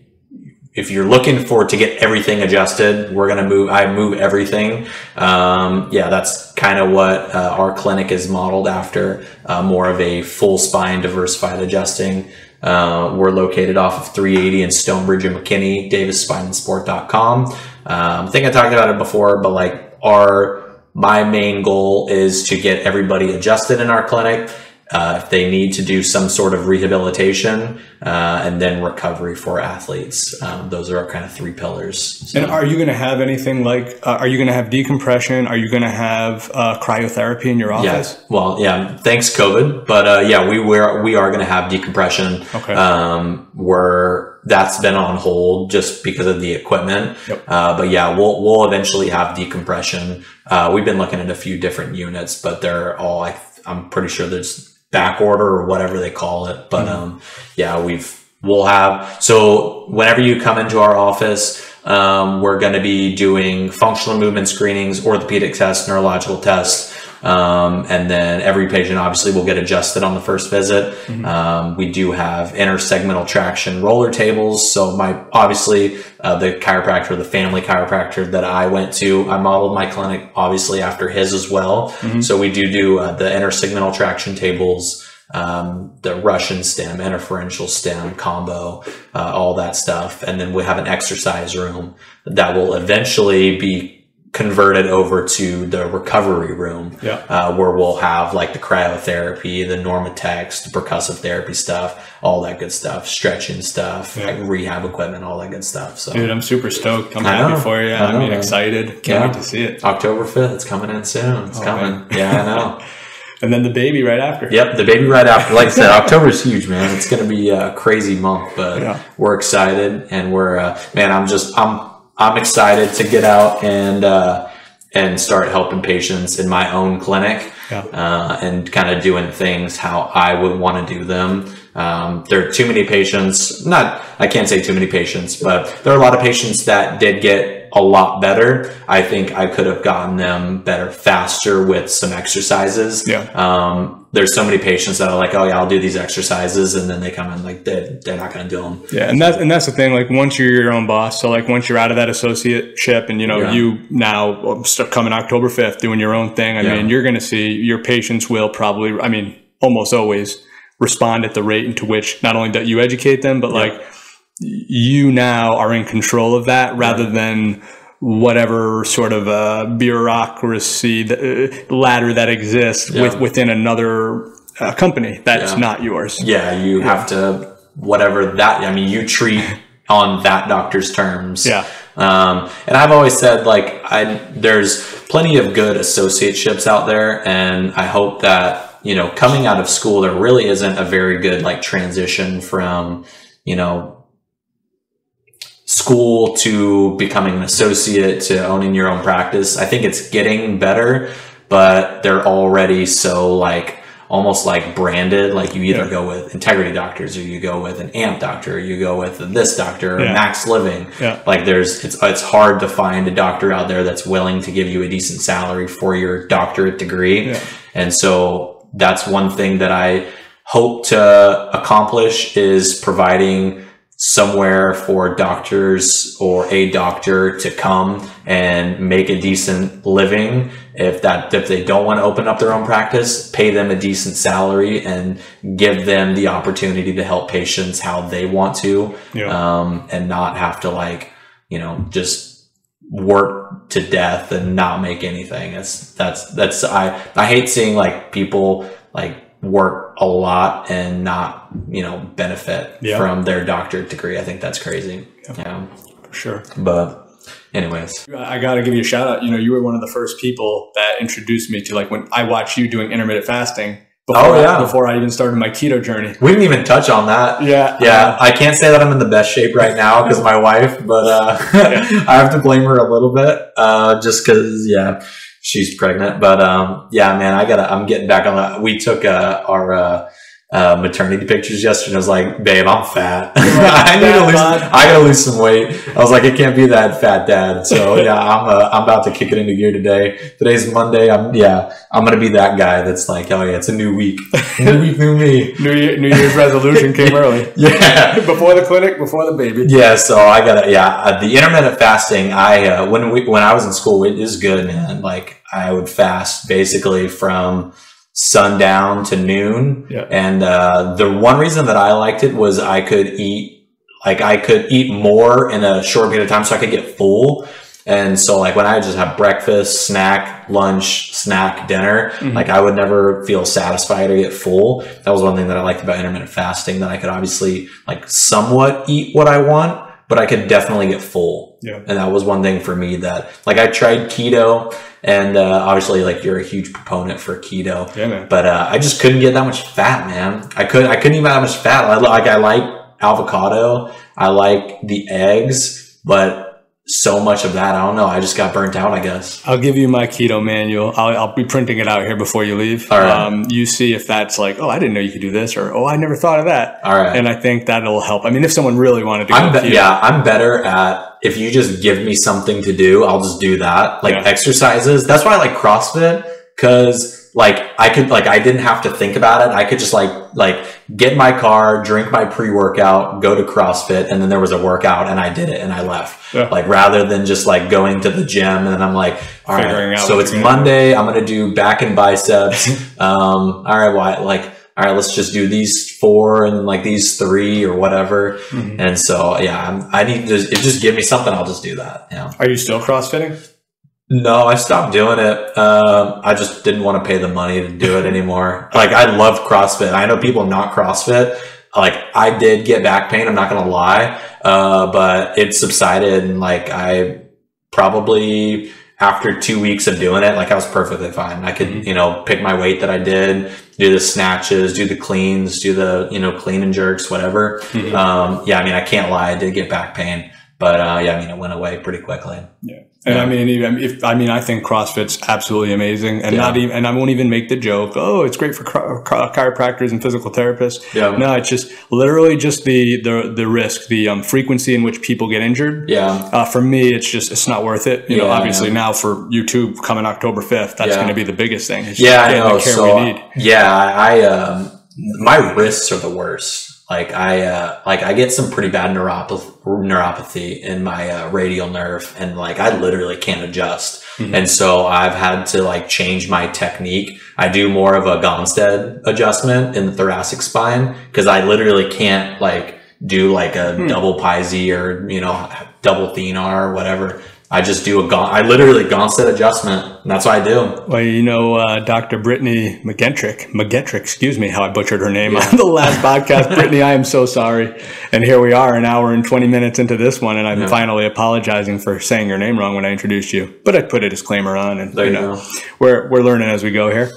if you're looking for to get everything adjusted, we're gonna move. I move everything. Um, yeah, that's kind of what uh, our clinic is modeled after. Uh, more of a full spine diversified adjusting. Uh, we're located off of 380 in Stonebridge and McKinney. DavisSpineandSport.com. Um, I think I talked about it before, but like our my main goal is to get everybody adjusted in our clinic. Uh, if they need to do some sort of rehabilitation uh, and then recovery for athletes, um, those are our kind of three pillars. So- And are you going to have anything like? Uh, are you going to have decompression? Are you going to have uh, cryotherapy in your office? Yes. Well, yeah. Thanks, COVID. But uh, yeah, we were we are going to have decompression. Okay. Um, we're that's been on hold just because of the equipment. Yep. Uh, but yeah, we'll we'll eventually have decompression. Uh, we've been looking at a few different units, but they're all I, I'm pretty sure there's back order or whatever they call it. But um, yeah, we've we'll have so whenever you come into our office. Um, we're going to be doing functional movement screenings, orthopedic tests, neurological tests, um, and then every patient obviously will get adjusted on the first visit. Um, we do have intersegmental traction roller tables. So my obviously uh, the chiropractor, the family chiropractor that I went to, I modeled my clinic obviously after his as well. So we do do uh, the intersegmental traction tables. Um, the Russian stim, interferential stim combo, uh, all that stuff. And then we have an exercise room that will eventually be converted over to the recovery room Yeah. uh, where we'll have like the cryotherapy, the NormaTecs, the percussive therapy stuff, all that good stuff, stretching stuff, Yeah. like rehab equipment, all that good stuff. So Dude, I'm super stoked. I'm happy know. for you. I I, know, mean, man. excited. Can't Yeah. wait to see it. October 5th, it's coming in soon. It's Oh, coming. Yeah, I know. And then the baby right after. Yep, the baby right after. Like I said, October is huge, man. It's going to be a crazy month, but Yeah. we're excited and we're uh, man. I'm just I'm I'm excited to get out and uh, and start helping patients in my own clinic Yeah. uh, and kind of doing things how I would want to do them. Um, there are too many patients. Not I can't say too many patients, but there are a lot of patients that did get a lot better. I think I could have gotten them better faster with some exercises. Yeah. Um, there's so many patients that are like, oh yeah, I'll do these exercises, and then they come in like they're, they're not going to do them. Yeah, and that's and that's the thing. Like once you're your own boss, so like once you're out of that associateship, and you know Yeah. you now start coming October fifth, doing your own thing. I Yeah. mean, you're going to see your patients will probably, I mean, almost always respond at the rate into which not only that you educate them, but like you now are in control of that rather than whatever sort of uh, bureaucracy that, uh, ladder that exists with, within another uh, company that's Yeah. not yours. Yeah, you have to whatever that. I mean, you treat on that doctor's terms. Yeah. Um, and I've always said like I there's plenty of good associateships out there, and I hope that you know coming out of school there really isn't a very good like transition from you know school to becoming an associate to owning your own practice. I think it's getting better, but they're already so like almost like branded. Like you either Yeah. go with integrity doctors or you go with an amp doctor or you go with this doctor or Yeah. max living. Yeah. Like there's it's it's hard to find a doctor out there that's willing to give you a decent salary for your doctorate degree. And so that's one thing that I hope to accomplish is providing somewhere for doctors or a doctor to come and make a decent living if that if they don't want to open up their own practice pay them a decent salary and give them the opportunity to help patients how they want to Yeah. um, and not have to like you know just work to death and not make anything it's that's that's i i hate seeing like people like work a lot and not you know benefit Yeah. from their doctorate degree i think that's crazy yeah For sure. but anyways I got to give you a shout out. You know, you were one of the first people that introduced me to like when I watched you doing intermittent fasting. Before Oh, I- yeah. before I even started my keto journey. we didn't even touch on that Yeah. yeah i can't say that i'm in the best shape right now because my wife but uh i have to blame her a little bit uh just because yeah she's pregnant. But um yeah man i gotta i'm getting back on that. We took uh our uh uh, maternity pictures yesterday. I was like, "Babe, I'm fat. I need to lose. I gotta lose some weight." I was like, "It can't be that fat dad." So yeah, I'm uh, I'm about to kick it into gear today. Today's Monday. I'm yeah, I'm gonna be that guy that's like, "Oh yeah, it's a new week, new week, new me." New Year, New Year's resolution came early. Yeah, Before the clinic, before the baby. yeah, so I gotta yeah. Uh, the intermittent fasting, I uh, when we when I was in school, it is good, man. Like I would fast basically from sundown to noon, Yeah. and uh, the one reason that I liked it was I could eat like I could eat more in a short period of time, so I could get full. And so, like when I just have breakfast, snack, lunch, snack, dinner, like I would never feel satisfied or get full. That was one thing that I liked about intermittent fasting that I could obviously like somewhat eat what I want, but I could definitely get full. Yeah. And that was one thing for me that like I tried keto, and uh, obviously like you're a huge proponent for keto, Yeah, man. but uh, I just couldn't get that much fat, man. I could I couldn't even have much fat. I, like I like avocado, I like the eggs, but so much of that, I don't know. I just got burnt out, I guess. I'll give you my keto manual. I'll, I'll be printing it out here before you leave. All right. Um, you see if that's like, oh, I didn't know you could do this, or oh, I never thought of that. All right. And I think that'll help. I mean, if someone really wanted to I'm be- keto, yeah, I'm better at if you just give me something to do, I'll just do that. Like Yeah. exercises. That's why I like CrossFit because like I could like I didn't have to think about it. I could just like like get my car, drink my pre-workout, go to CrossFit, and then there was a workout and I did it and I left. Yeah. Like rather than just like going to the gym and I'm like, all Figuring right, out so it's Monday, I'm gonna do back and biceps. um, all right, why like all right, let's just do these four and like these three or whatever. Mhm. And so, yeah, I'm, I need to, just give me something, I'll just do that. Yeah. Are you still CrossFitting? No, I stopped doing it. Um, I just didn't want to pay the money to do it anymore. like, I love CrossFit. I know people not CrossFit. Like, I did get back pain. I'm not going to lie. Uh, but it subsided and like, I probably after two weeks of doing it, like I was perfectly fine. I could, Mhm. you know, pick my weight that I did, do the snatches, do the cleans, do the, you know, clean and jerks, whatever. Mhm. Um, yeah, I mean, I can't lie. I did get back pain, but uh, yeah, I mean, it went away pretty quickly. Yeah. And Yeah. I mean, even if I mean, I think CrossFit's absolutely amazing, and Yeah. not even, and I won't even make the joke. Oh, it's great for chiro- chiropractors and physical therapists. Yeah. No, it's just literally just the the the risk, the um, frequency in which people get injured. Yeah. Uh, for me, it's just it's not worth it. You know, obviously yeah. now for YouTube coming October fifth, that's Yeah. going to be the biggest thing. It's just Yeah, I know. So, we need. yeah, I, um, my wrists are the worst. Like I, uh, like I get some pretty bad neuropathy, neuropathy in my uh, radial nerve, and like I literally can't adjust. Mhm. And so I've had to like change my technique. I do more of a Gonstead adjustment in the thoracic spine because I literally can't like do like a Hmm. double Pisi or you know double thenar or whatever. I just do a gon- I literally Gonstead adjustment. And that's what I do. Well, you know, uh, Dr. Brittany McGentrick, McGetrick, excuse me, how I butchered her name Yeah. on the last podcast. Brittany, I am so sorry. And here we are, an hour and 20 minutes into this one, and I'm Yeah. finally apologizing for saying your name wrong when I introduced you. But I put a disclaimer on, and There you you know, go. we're we're learning as we go here.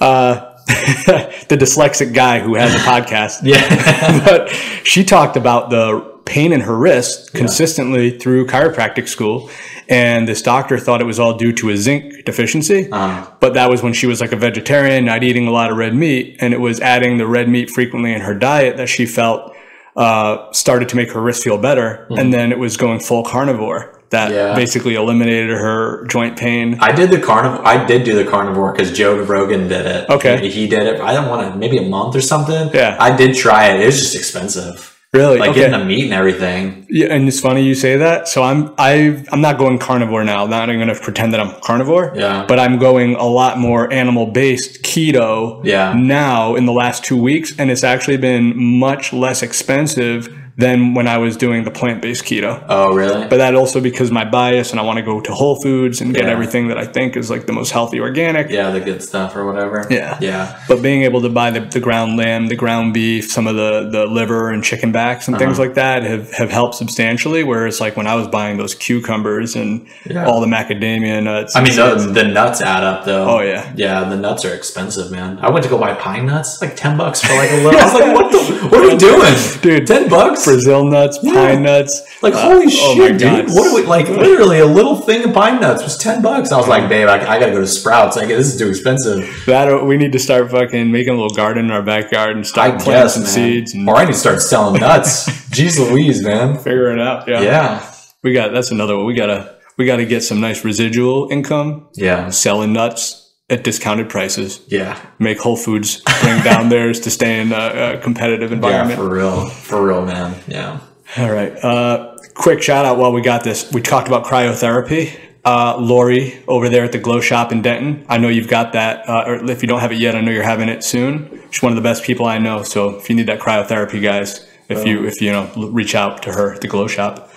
Uh, the dyslexic guy who has a podcast, Yeah. but she talked about the pain in her wrist consistently through chiropractic school. And this doctor thought it was all due to a zinc deficiency. Uh, But that was when she was like a vegetarian, not eating a lot of red meat. And it was adding the red meat frequently in her diet that she felt uh, started to make her wrist feel better. And then it was going full carnivore that Yeah. basically eliminated her joint pain. I did the carnivore. I did do the carnivore because Joe Rogan did it. Okay. he, he did it. I don't want to maybe a month or something. Yeah. I did try it. It was just expensive. Really? Like okay. getting the meat and everything. Yeah, and it's funny you say that. So I'm I I'm not going carnivore now. I'm not going to pretend that I'm carnivore. Yeah. But I'm going a lot more animal based keto. Yeah. Now in the last two weeks, and it's actually been much less expensive than when I was doing the plant based keto. Oh, really? But that also because my bias, and I want to go to Whole Foods and get Yeah. everything that I think is like the most healthy organic. yeah, the good stuff or whatever. Yeah. Yeah. But being able to buy the, the ground lamb, the ground beef, some of the, the liver and chicken backs and Uh-huh. things like that have, have helped substantially. Whereas like when I was buying those cucumbers and Yeah. all the macadamia nuts. I mean, the, the nuts add up though. Oh, yeah. Yeah, the nuts are expensive, man. I went to go buy pine nuts. Like 10 bucks for like a little. I was like, what the? What are you doing? Dude, 10 bucks? Brazil nuts, pine nuts. Like, Uh, holy oh shit, dude. What are we, like, literally a little thing of pine nuts was 10 bucks. I was like, babe, I, I gotta go to Sprouts. Like, this is too expensive. That we need to start fucking making a little garden in our backyard and I start planting guess, some man. seeds and Or I need to start selling nuts. Jeez Louise, man. figure it out. Yeah. Yeah. We got that's another one. We gotta we gotta get some nice residual income Yeah. selling nuts at discounted prices. Yeah. Make Whole Foods bring down theirs to stay in a, a competitive Yeah, environment. for real. For real, man. Yeah. All right. Uh, quick shout out while we got this. We talked about cryotherapy. Uh, Lori over there at the Glow Shop in Denton. I know you've got that, uh, or if you don't have it yet, I know you're having it soon. She's one of the best people I know. So if you need that cryotherapy, guys, if you if you know reach out to her at the Glow Shop.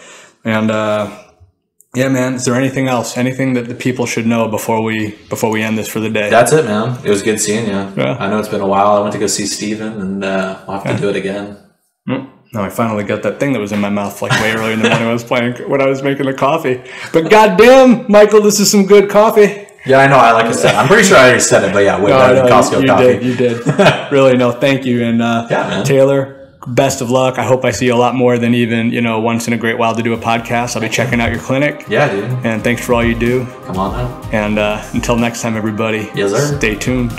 And uh, yeah, man, is there anything else? Anything that the people should know before we before we end this for the day? That's it, man. It was good seeing you. Yeah. I know it's been a while. I went to go see Steven and uh, we'll have to do it again. No, I finally got that thing that was in my mouth like way earlier in the morning when I was playing when I was making the coffee. But goddamn, Michael, this is some good coffee. Yeah, I know. I like I said. I'm pretty sure I already said it, but yeah, way No, better than no, Costco you, coffee. did, you did. really, no, thank you. And uh, Yeah, man. Taylor, best of luck. I hope I see you a lot more than even you know once in a great while to do a podcast. I'll be checking out your clinic. Yeah, dude. And thanks for all you do. Come on now. And uh, until next time, everybody. Yes, sir. Stay tuned.